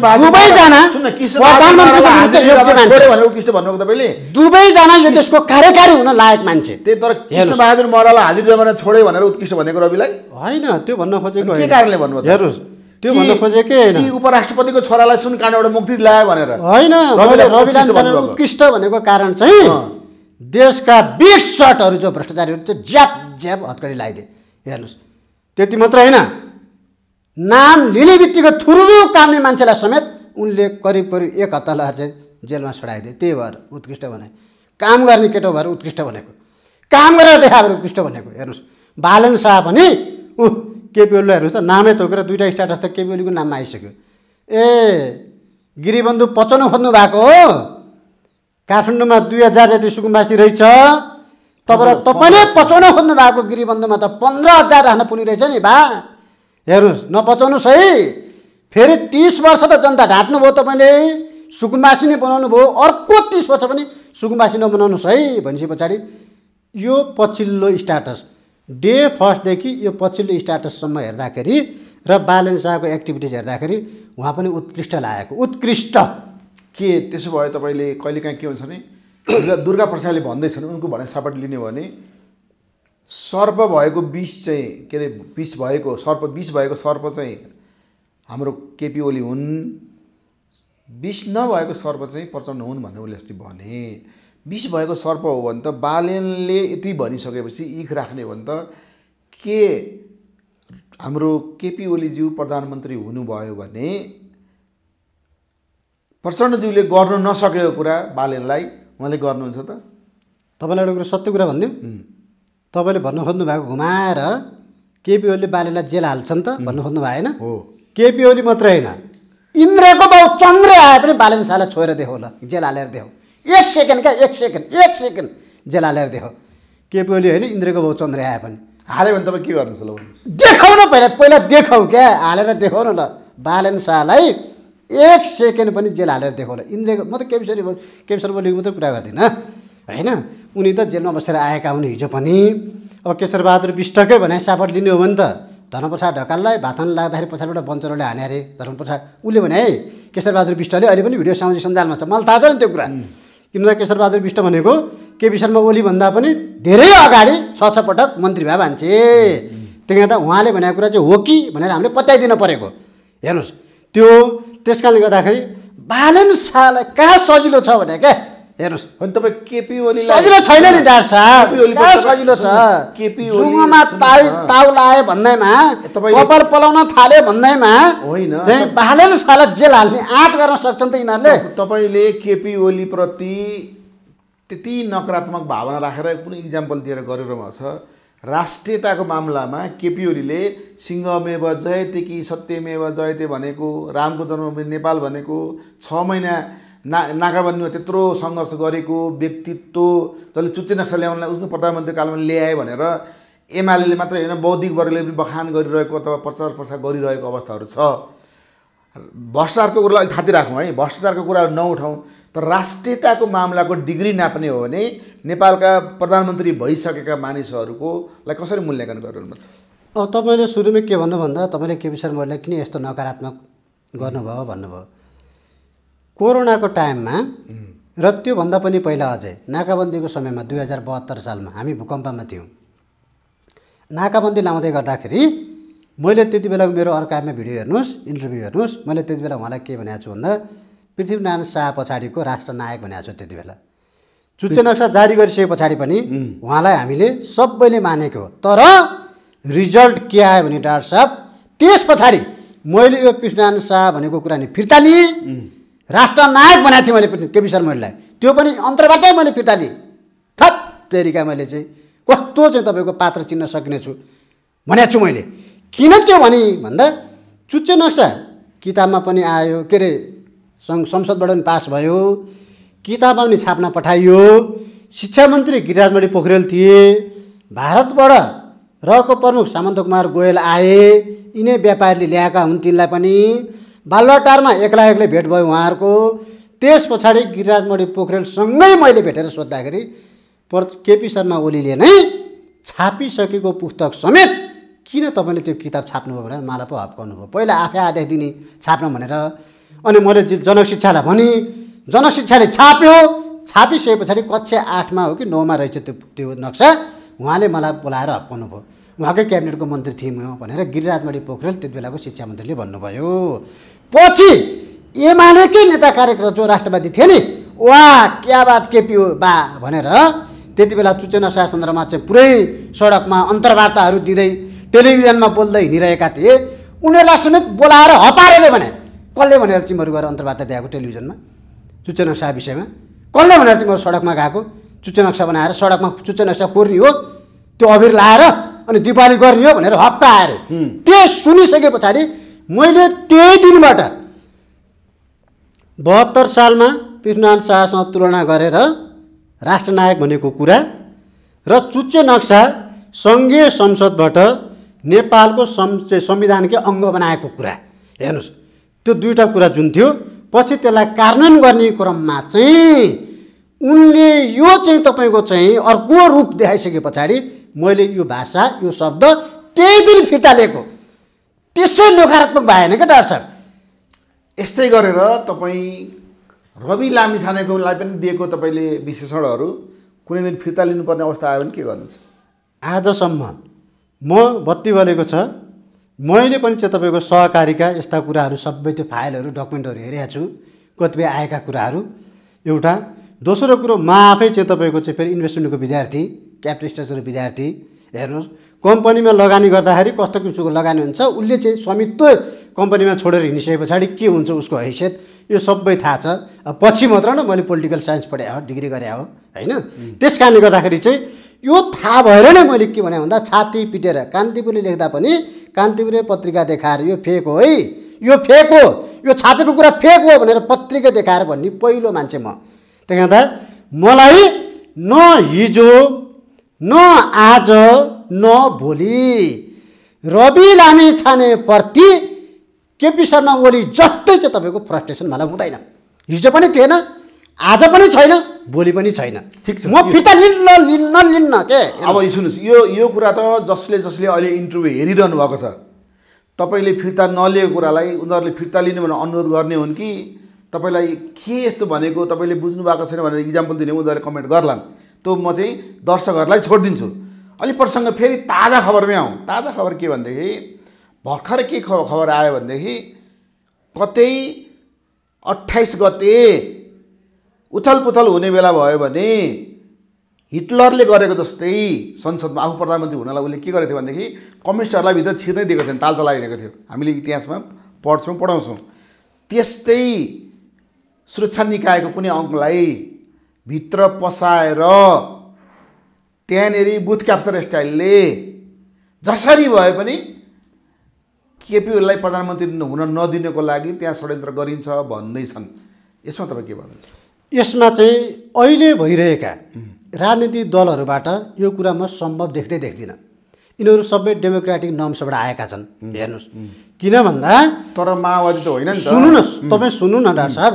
कृष्ण भन्नुभयो तपाईँले? दुवैजना यो देशको कार्यकारी हुन लायक मान्छे। त्यही तर हेर्नुहोस्। कृष्णबहादुर मराला हाजिर जमाना छोड्यो भनेर उत्कृष्ट भनेको रविलाई? होइन त्यो भन्न खोजेको के। कारणले भन्नुभयो? हेर्नुहोस् त्यो भन्न खोजेकै होइन। उपराष्ट्रपतिको छोरालाई सुन काण्डबाट मुक्ति दिलायो भनेर? होइन उत्कृष्ट भनेको कारण चाहिँ। देशका बिग सटहरू जो भ्रष्टाचारीहरू चाहिँ ज्याप ज्याप हत्कडी लगाइदिए हेर्नुहोस् त्यति मात्र होइन। नाम लिने बित्तिकै थुरुरु काम्ने मान्छेलाई समेत उनले करिब करिब एक हप्ता लगाएर चाहिँ जेलमा छडाइदिए त्यही भएर उत्कृष्ट भने काम गर्ने केटो भएर उत्कृष्ट भनेको काम गरेर देखा भएर उत्कृष्ट भनेको हेर्नुहोस् बालन शाह पनि ऊ केपी ओलीलाई हेर्नुहोस् त नामै तोकेर दुइटा स्ट्याटस त केपी ओलीको नाममा आइसक्यो। ए गिरिबन्धु पचाउनु खोज्नु भएको हो। काठमाडौँमा दुई हजार जति सुकुम्बासी रहेछ तपाईँलाई तपाईँले पचाउन खोज्नु भएको गिरिबन्धुमा त पन्ध्र हजार राख्न पुग्ने रहेछ नि बा। हेर्नुहोस् नपचाउनुहोस् है फेरि तिस वर्ष त जनता ढाँट्नुभयो तपाईँले सुकुम्बासी नै बनाउनु भयो अर्को तिस वर्ष पनि सुकुम्बासी नबनाउनुहोस् है भनेपछि पछाडि यो पछिल्लो स्टाटस डे फर्स्टदेखि यो पछिल्लो स्टाटससम्म हेर्दाखेरि र बालन शाहको एक्टिभिटिज हेर्दाखेरि उहाँ पनि उत्कृष्ट लागेको। उत्कृष्ट। के त्यसो भए तपाईँले कहिलेकाहीँ के हुन्छ भने <coughs> दुर्गा- प्रसादले भन्दैछन् उनको भने सपोर्ट लिने भने सर्प भएको विष चाहिँ के अरे विष भएको सर्प विष भएको सर्प चाहिँ हाम्रो केपी ओली हुन्। विष नभएको सर्प चाहिँ प्रचण्ड हुन् भनेर उसले अस्ति भने। विष भएको सर्प हो भने त बालेनले यति भनिसकेपछि इख राख्ने हो भने त के हाम्रो केपी ओलीज्यू प्रधानमन्त्री हुनुभयो भने प्रचण्डज्यूले गर्नु नसकेको कुरा बालेनलाई उहाँले गर्नुहुन्छ त? तपाईँलाई एउटा कुरा सत्य कुरा भनिदिउँ? तपाईँले भन्नु खोज्नु भएको घुमाएर केपी ओलीले बालेलाई जेल हाल्छन् त भन्नु खोज्नु भएन हो। केपी ओली मात्रै होइन। इन्द्रको बाउ चन्द्र आए पनि बालन शाहलाई छोएर देखाउ ल जेल हालेर देखाउ एक सेकेन्ड क्या एक सेकेन्ड एक सेकेन्ड जेल हालेर देखाउ केपी ओली होइन इन्द्रको बाउ चन्द्र आए पनि। हाल्यो भने तपाईँ के गर्नुहुन्छ ल देखाउ न पहिला पहिला देखाउ क्या हालेर देखाउ न ल बालन शाहलाई एक सेकेन्ड पनि जेल हालेर देखाउ ल इन्द्रको म त केपिसरी केपिसर बोलीको मात्रै कुरा गर्दिनँ। होइन? उनी त जेलमा बसेर आएका हुन् हिजो पनि। अब केशरबहादुर विष्टकै भने सापट लिने हो भने त। धर्मप्रसाद ढकाललाई भाथन लाग्दाखेरि पछाडिबाट बन्चरोले हाने अरे। धर्मप्रसाद उसले भने है केशरबहादुर विष्टले अहिले पनि भिडियो सामाजिक सञ्जालमा छ। मलाई थाहा छ नि त्यो कुरा। किनभने केशरबहादुर विष्ट भनेको केपी शर्मा ओली भन्दा पनि धेरै अगाडि छ छ पटक मन्त्री भए मान्छे। त्यही त उहाँले भनेको कुरा चाहिँ हो कि भनेर हामीले पत्याइदिन परेको। हेर्नुहोस् त्यो त्यस कारणले गर्दाखेरि बालन शाहलाई कहाँ सजिलो छ भने क्या? हेर्नुहोस्। अनि तपाईँ केपी ओलीलाई सजिलो छैन नि डाक्टर साहब। सजिलो छ। केपी ओली जुङ्गोमा ताउ। ताउ लाए भन्दैमा कपाल पलाउन थाले भन्दैमा होइन, बालन शाहलाई जेल हाल्ने आँट गर्न सक्छन् त यिनीहरूले। तपाईँले केपी ओलीप्रति त्यति नकारात्मक भावना राखेर कुनै इक्जाम्पल दिएर गरिरहनु छ। राष्ट्रियताको मामलामा केपी ओलीले सिंहमेव जयते कि सत्यमेव जयते भनेको रामको जन्मभूमि नेपाल भनेको छ महिना ना नाकाबन्दीमा त्यत्रो सङ्घर्ष गरेको व्यक्तित्व जसले चुच्चे नक्सा ल्याउनलाई उसको प्रधानमन्त्री कालमा ल्याए भनेर एमाले मात्रै होइन बौद्धिक वर्गले पनि बखान गरिरहेको अथवा प्रचार प्रसार गरिरहेको अवस्थाहरू छ। भ्रष्टाचारको कुरालाई अलिक थाती राखौँ है। भ्रष्टाचारको कुराहरू नउठाउँ। तर राष्ट्रियताको मामलाको डिग्री नाप्ने हो भने नेपालका प्रधानमन्त्री भइसकेका मानिसहरूकोलाई कसरी मूल्याङ्कन गरिरहनु छ अब तपाईँले सुरुमै के भन्नु भन्दा तपाईँले केपी शर्मालाई किन यस्तो नकारात्मक गर्नुभयो भन्नुभयो। कोरोनाको टाइममा र त्योभन्दा पनि पहिला अझै नाकाबन्दीको समयमा दुई हजार बहत्तर सालमा हामी भूकम्पमा थियौँ। नाकाबन्दी लाउँदै गर्दाखेरि मैले त्यति बेला मेरो अर्कामा भिडियो हेर्नुहोस् इन्टरभ्यू हेर्नुहोस् मैले त्यति बेला उहाँलाई के भनेको छु भन्दा पृथ्वीनारायण शाह पछाडिको राष्ट्रनायक भनेको छु त्यति बेला। चुच्चे नक्सा जारी गरिसके पछाडि पनि उहाँलाई हामीले सबैले मानेको हो। तर रिजल्ट के आयो भने डाक्टर साहब त्यस पछाडि मैले यो पृथ्वीनारायण शाह भनेको कुरा नि फिर्ता लिएँ राष्ट्रनायक बनाएको थिएँ मैले केपी शर्मालाई। त्यो पनि अन्तर्बाटै मैले फिर्ता लिएँ थप तरिका मैले चाहिँ कस्तो चाहिँ तपाईँको पात्र चिन्न सक्ने छु भनेको छु मैले। किन त्यो भने भन्दा चुच्चे नक्सा किताबमा पनि आयो के अरे सं संसदबाट पनि पास भयो किताबमा पनि छाप्न पठाइयो शिक्षा मन्त्री गिरिराजमणि पोखरेल थिए भारतबाट रहेको प्रमुख सामन्त कुमार गोयल आए यिनै व्यापारीले ल्याएका हुन् तिनलाई पनि। बालुवाटारमा एक्ला एक्लै भेट भयो उहाँहरूको। त्यस पछाडि गिरिराजमणि पोखरेलसँगै मैले भेटेर सोद्धाखेरि पर केपी शर्मा ओलीले नै छापिसकेको पुस्तक समेत किन तपाईँले त्यो किताब छाप्नुभयो भनेर मलाई पो हप्काउनु भयो पहिला आफै आदेश दिने छाप्न भनेर। अनि मैले जनशिक्षालाई भने जनशिक्षाले छाप्यो छापिसके पछाडि कक्षा आठमा हो कि नौमा रहेछ त्यो त्यो नक्सा उहाँले मलाई बोलाएर हप्काउनु भयो उहाँकै क्याबिनेटको मन्त्री म भनेर गिरिराजमणि पोखरेल त्यति बेलाको शिक्षा मन्त्रीले भन्नुभयो। पछि एमालेकै नेता कार्यकर्ता जो राष्ट्रवादी थिए नि वा क्या बात केपी बा भनेर त्यति बेला चुच्चे नक्सा सन्दर्भमा चाहिँ पुरै सडकमा अन्तर्वार्ताहरू दिँदै टेलिभिजनमा बोल्दै हिँडिरहेका थिए। उनीहरूलाई समेत बोलाएर हपारेले भने कसले भनेर तिमीहरू गएर अन्तर्वार्ता दिएको टेलिभिजनमा? चुच्चे नक्सा विषयमा? कसले भनेर तिमीहरू सडकमा गएको? चुच्चे नक्सा बनाएर सडकमा चुच्चे नक्सा कोर्ने हो त्यो अबिर लाएर अनि दिपावली गर्ने हो भनेर हप्का अरे। त्यो सुनिसके पछाडि मैले त्यही दिनबाट बहत्तर सालमा पृथ्वीनारायण शाहसँग तुलना गरेर राष्ट्रनायक भनेको कुरा र चुच्चे नक्सा सङ्घीय संसदबाट नेपालको संविधानकै अङ्ग बनाएको कुरा। हेर्नुहोस् त्यो दुईवटा कुरा जुन थियो पछि त्यसलाई कार्यान्वयन गर्ने क्रममा चाहिँ उनले यो चाहिँ तपाईँको चाहिँ अर्को रूप देखाइसके पछाडि मैले यो भाषा यो शब्द त्यही दिन फिर्ता लिएको। त्यसै नकारात्मक भएन क्या डाक्टर साहब? यस्तै गरेर तपाईँ रवि लामिछानेकोलाई पनि दिएको तपाईँले विशेषणहरू कुनै दिन फिर्ता लिनुपर्ने अवस्था आयो भने के गर्नुहुन्छ? आजसम्म म बत्ती बलेको छ। मैले पनि चाहिँ तपाईँको सहकारीका यस्ता कुराहरू सबै त्यो फाइलहरू डकुमेन्टहरू हेरेको छु। कतिपय आएका कुराहरू। एउटा दोस्रो कुरो म आफै चाहिँ तपाईँको चाहिँ फेरि इन्भेस्टमेन्टको विद्यार्थी क्यापिटल स्ट्रक्चरको विद्यार्थी। हेर्नुहोस् कम्पनीमा लगानी गर्दाखेरि कस्तो किसिमको लगानी हुन्छ उसले चाहिँ स्वामित्व कम्पनीमा छोडेर हिँडिसके पछाडि के हुन्छ उसको हैसियत यो सबै थाहा छ। पछि मात्र न मैले पोलिटिकल साइन्स पढाए हो डिग्री गरे हो होइन? त्यस कारणले गर्दाखेरि चाहिँ यो थाहा भएर नै मैले के भने भन्दा छाती पिटेर कान्तिपुरले लेख्दा पनि कान्तिपुरे पत्रिका देखाएर यो फेक हो है? यो फेक हो यो छापेको कुरा फेक हो भनेर पत्रिका देखाएर भन्ने पहिलो मान्छे म। त्यही गर्दा मलाई न हिजो न आज न भोलि रवि लामी छानेप्रति केपी शर्मा ओली जस्तै चाहिँ तपाईँको फ्रस्ट्रेसन मलाई हुँदैन। हिजो पनि थिएन आज पनि छैन भोलि पनि छैन। ठिक छ। म फिर्ता लिन्न लिन्न लिन्न के? अब सुन्नुहोस् यो यो कुरा त जसले जसले अहिले इन्टरभ्यू हेरिरहनु भएको छ तपाईँले फिर्ता नलिएको कुरालाई उनीहरूले फिर्ता लिनु भनेर अनुरोध गर्ने हुन् कि तपाईँलाई के यस्तो भनेको तपाईँले बुझ्नु भएको छैन भनेर इक्जाम्पल दिने उनीहरूले कमेन्ट गर्लान् त्यो म चाहिँ दर्शकहरूलाई छोडिदिन्छु। अलि प्रसङ्ग फेरि ताजा खबरमै आउँ। ताजा खबर के भनेदेखि भर्खर के खबर आयो भनेदेखि कतै अट्ठाइस गते उथल पुथल हुने बेला भयो भने हिटलरले गरेको जस्तै संसदमा आफू प्रधानमन्त्री हुनलाई उसले के गरेको थियो भनेदेखि कम्युनिस्टहरूलाई भित्र छिर्नै दिएको थिएन ताल चलाइदिएको थियो। हामीले इतिहासमा पढ्छौँ पढाउँछौँ। त्यस्तै सुरक्षा निकायको कुनै अङ्कलाई भित्र पसाएर त्यहाँनिर बुथ क्याप्चर स्टाइलले जसरी भए पनि केपी ओलीलाई प्रधानमन्त्री हुन नदिनको लागि त्यहाँ षड्यन्त्र गरिन्छ भन्दैछन्। यसमा तपाईँ के भन्नुहुन्छ? यसमा चाहिँ अहिले भइरहेका राजनीतिक दलहरूबाट यो कुरा म सम्भव देख्दै देख्दिनँ। यिनीहरू सबै डेमोक्रेटिक नर्म्सबाट आएका छन्। हेर्नुहोस्। किन भन्दा तर माओवादी त होइन नि त। सुन्नुहोस् तपाईँ सुन्नु न डाक्टर साहब।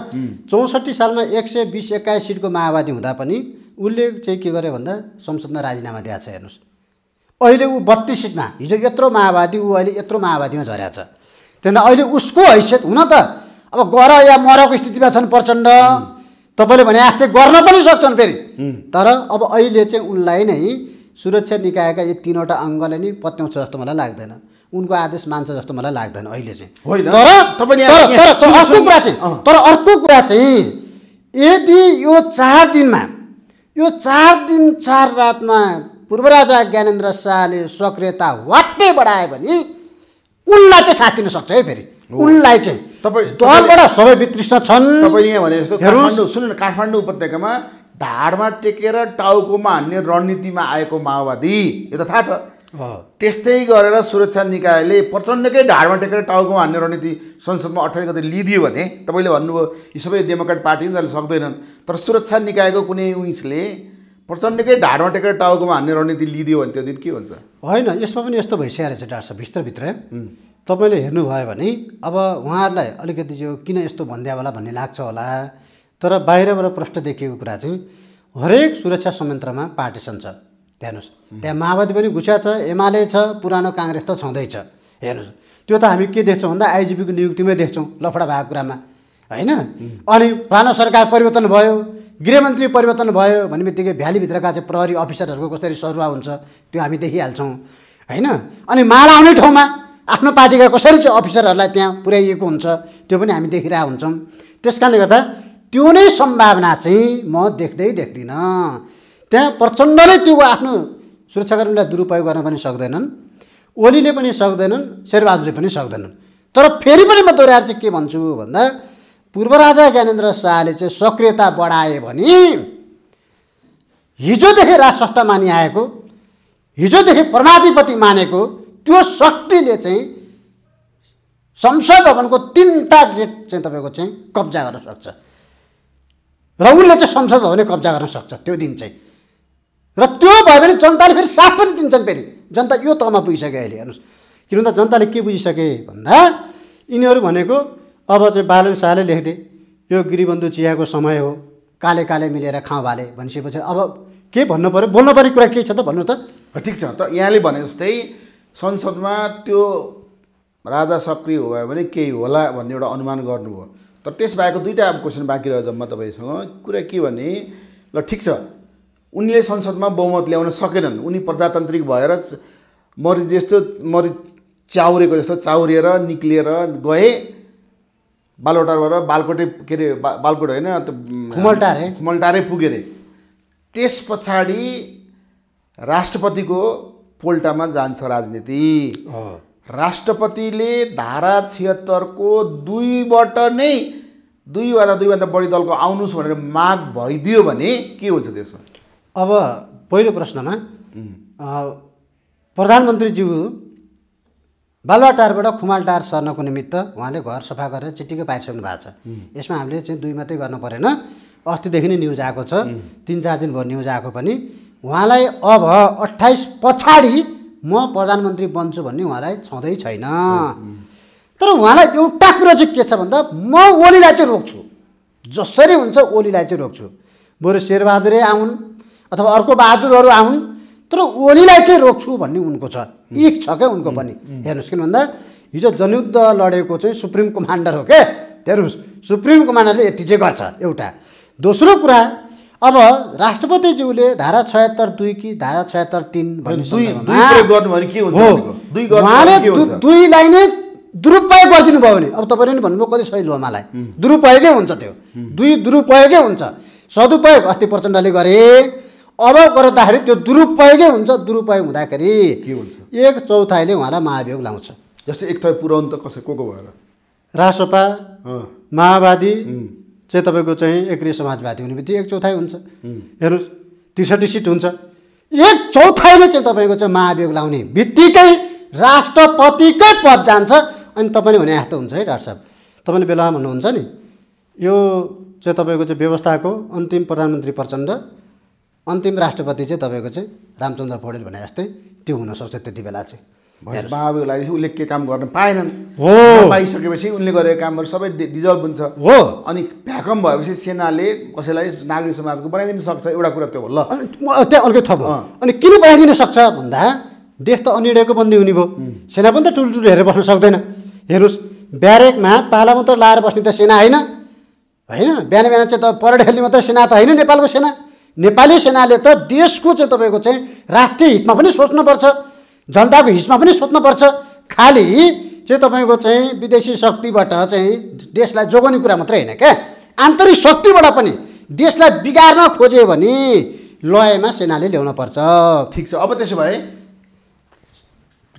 चौसठी सालमा एक सय बिस एक्काइस सिटको माओवादी हुँदा पनि उसले चाहिँ के गर्यो भन्दा संसदमा राजीनामा दिएको छ हेर्नुहोस्। अहिले ऊ बत्तिस सिटमा हिजो यत्रो माओवादी ऊ अहिले यत्रो माओवादीमा झरेको छ। त्यहाँदेखि अहिले उसको हैसियत हुन त अब गर या मरको स्थितिमा छन् प्रचण्ड। तपाईँले भने जस्तै गर्न पनि सक्छन् फेरि। तर अब अहिले चाहिँ उनलाई नै सुरक्षा निकायका यी तिनवटा अङ्गले नै पत्याउँछ जस्तो मलाई लाग्दैन। उनको आदेश मान्छ जस्तो मलाई लाग्दैन अहिले चाहिँ। होइन, तर अर्को कुरा चाहिँ। तर अर्को कुरा चाहिँ यदि यो चार दिनमा यो चार दिन चार रातमा पूर्व राजा ज्ञानेन्द्र शाहले सक्रियता वात्तै बढायो भने उनलाई चाहिँ साथ दिन सक्छ है फेरि। उनलाई चाहिँ। तपाईँ- दलबाट सबै वितृष्ण छन्। तपाईँले यहाँ भने जस्तो। काठमाडौँ सुन्नु काठमाडौँ उपत्यकामा ढाडमा टेकेर टाउकोमा हान्ने रणनीतिमा आएको माओवादी। यो त थाहा छ। त्यस्तै गरेर सुरक्षा निकायले प्रचण्डकै ढाडमा टेकेर टाउकोमा हान्ने रणनीति संसदमा अठाइस गते लिदियो भने तपाईँले भन्नुभयो यी सबै डेमोक्रेट पार्टी यिनीहरूले सक्दैनन्। तर सुरक्षा निकायको कुनै विङ्सले प्रचण्डकै ढाडमा टेकेर टाउकोमा हान्ने रणनीति लिदियो भने त्यो दिन के हुन्छ? होइन यसमा पनि यस्तो भइसकेको रहेछ डाक्टर साहब भित्रभित्र। तपाईँले हेर्नुभयो भने अब उहाँहरूलाई अलिकति यो किन यस्तो भन्दिया होला भन्ने लाग्छ होला। तर बाहिरबाट प्रश्न देखिएको कुरा चाहिँ हरेक सुरक्षा संयन्त्रमा पार्टिसन छ। हेर्नुहोस्। त्यहाँ माओवादी पनि घुसिया छ एमाले छ पुरानो काङ्ग्रेस त छँदैछ हेर्नुहोस्। त्यो त हामी के देख्छौँ भन्दा आइजिपीको नियुक्तिमै देख्छौँ लफडा भएको कुरामा। होइन? अनि पुरानो सरकार परिवर्तन भयो गृहमन्त्री परिवर्तन भयो भने बित्तिकै भ्यालीभित्रका चाहिँ प्रहरी अफिसरहरूको कसरी सरुवा हुन्छ त्यो हामी देखिहाल्छौँ। होइन? अनि माला आउने ठाउँमा आफ्नो पार्टीका कसरी चाहिँ अफिसरहरूलाई त्यहाँ पुर्याइएको हुन्छ त्यो पनि हामी देखिरहेको हुन्छौँ। त्यस कारणले गर्दा त्यो नै सम्भावना चाहिँ म देख्दै देख्दिनँ। त्यहाँ प्रचण्डले त्यो आफ्नो सुरक्षाकर्मीलाई दुरुपयोग गर्न पनि सक्दैनन्। ओलीले पनि सक्दैनन् शेरबहादुरले पनि सक्दैनन्। तर फेरि पनि म दोहोऱ्याएर चाहिँ के भन्छु भन्दा पूर्व राजा ज्ञानेन्द्र शाहले चाहिँ सक्रियता बढाए भने हिजोदेखि राज संस्था मानिआएको हिजोदेखि परमाधिपति मानेको त्यो शक्तिले चाहिँ संसद भवनको तिनवटा गेट चाहिँ तपाईँको चाहिँ कब्जा गर्न सक्छ। र उसले चाहिँ संसद भवनै कब्जा गर्न सक्छ त्यो दिन चाहिँ। र त्यो भयो भने जनताले फेरि साथ पनि दिन्छन् फेरि। जनता यो तहमा पुगिसक्यो अहिले हेर्नुहोस्। किन भन्दा जनताले के बुझिसके भन्दा यिनीहरू भनेको अब चाहिँ बालन शाहले लेखिदिए यो गिरिबन्धु चियाको समय हो काले काले मिलेर खाउँ भाले भनिसकेपछि अब के भन्नु पऱ्यो बोल्नु पर्ने कुरा के छ त भन्नु त। ठिक छ। त यहाँले भने जस्तै संसदमा त्यो राजा सक्रिय भयो भने केही होला भन्ने एउटा अनुमान गर्नुभयो। तर त्यसबाहेकको दुईवटा अब क्वेसन बाँकी रह्यो जम्मा तपाईँसँग। कुरा के भने ल ठिक छ। उनले संसदमा बहुमत ल्याउन सकेनन्। उनी प्रजातान्त्रिक भएर मरि जस्तो मरि च्याउरेको जस्तो चाउरिएर निक्लिएर गए। बालोटारबाट बालकोटे के अरे बा बालकोट होइन खुमलटारे। खुमलटारे पुगे अरे त्यस पछाडि राष्ट्रपतिको पोल्टामा जान्छ राजनीति। राष्ट्रपतिले धारा छिहत्तरको दुईबाट नै दुईवटा दुईभन्दा बढी दलको आउनुहोस् भनेर माग भइदियो भने के हुन्छ त्यसमा? अब पहिलो प्रश्नमा प्रधानमन्त्रीज्यू बालुवाटारबाट खुमालटार सर्नको निमित्त उहाँले घर सफा गरेर चिट्टिकै पारिसक्नु भएको छ। यसमा हामीले चाहिँ दुई मात्रै गर्नु परेन। अस्तिदेखि नै न्युज आएको छ। तिन चार दिन भयो न्युज आएको पनि। उहाँलाई अब अट्ठाइस पछाडि म प्रधानमन्त्री बन्छु भन्ने उहाँलाई छँदै छैन। तर उहाँलाई एउटा कुरो चाहिँ के छ भन्दा म ओलीलाई चाहिँ रोक्छु। जसरी हुन्छ ओलीलाई चाहिँ रोक्छु। बरु शेरबहादुरै आउन्। अथवा अर्को बहादुरहरू आउन् तर ओलीलाई चाहिँ रोक्छु भन्ने उनको छ। इक छ क्या उनको पनि। हेर्नुहोस् किन भन्दा हिजो जनयुद्ध लडेको चाहिँ सुप्रिम कमान्डर हो क्या? हेर्नुहोस् सुप्रिम कमान्डरले यति चाहिँ गर्छ एउटा। दोस्रो कुरा अब राष्ट्रपतिज्यूले धारा छयत्तर दुई कि धारा छयत्तर तिन उहाँले दुईलाई नै दुरुपयोग गरिदिनु भयो भने अब तपाईँले नि भन्नुभयो कति सही मलाई दुरुपयोगै हुन्छ त्यो। दुई दुरुपयोगै हुन्छ। सदुपयोग अस्ति प्रचण्डले गरे। अब गर्दाखेरि त्यो दुरुपयोगै हुन्छ। दुरुपयोग हुँदाखेरि के हुन्छ? एक चौथाइले उहाँलाई महाभियोग लाउँछ। जस्तै एक थै पुऱ्याउनु त कसै को को भएर? रासोपा माओवादी चाहिँ तपाईँको चाहिँ एक्रिय समाजवादी हुने बित्तिकै एक चौथाइ हुन्छ। हेर्नुहोस् त्रिसठी सिट हुन्छ। एक चौथाइले चाहिँ तपाईँको चाहिँ महाभियोग लाउने बित्तिकै राष्ट्रपतिकै पद जान्छ। अनि तपाईँले भने जस्तो हुन्छ है डाक्टर साहब। तपाईँले बेला भन्नुहुन्छ नि यो चाहिँ तपाईँको चाहिँ व्यवस्थाको अन्तिम प्रधानमन्त्री प्रचण्ड अन्तिम राष्ट्रपति चाहिँ तपाईँको चाहिँ रामचन्द्र पौडेल भने जस्तै त्यो हुनसक्छ त्यति बेला चाहिँ। महाभियोग लागेपछि उसले के काम गर्न पाएनन्। हो। पाइसकेपछि उनले गरेको कामहरू सबै डिजल्भ हुन्छ। हो। अनि भ्याकम भएपछि सेनाले कसैलाई नागरिक समाजको बनाइदिन सक्छ एउटा कुरा त्यो हो ल। त्यहाँ अलिकति थप। अनि किन बनाइदिन सक्छ भन्दा देश त अनिडेको बन्दी हुने भयो। सेना पनि त ठुल्ठुलो हेरेर बस्न सक्दैन। हेर्नुहोस् ब्यारेकमा ताला मात्र लाएर बस्ने त सेना होइन। होइन बिहान बिहान चाहिँ त परेड खेल्ने मात्र सेना त होइन नेपालको सेना। नेपाली सेनाले त देशको चाहिँ तपाईँको चाहिँ राष्ट्रिय हितमा पनि सोच्नुपर्छ जनताको हितमा पनि सोच्नुपर्छ। खालि चाहिँ तपाईँको चाहिँ विदेशी शक्तिबाट चाहिँ देशलाई जोगाउने कुरा मात्रै होइन क्या। आन्तरिक शक्तिबाट पनि देशलाई बिगार्न खोज्यो भने लयमा सेनाले ल्याउन पर्छ ठिक छ। अब त्यसो भए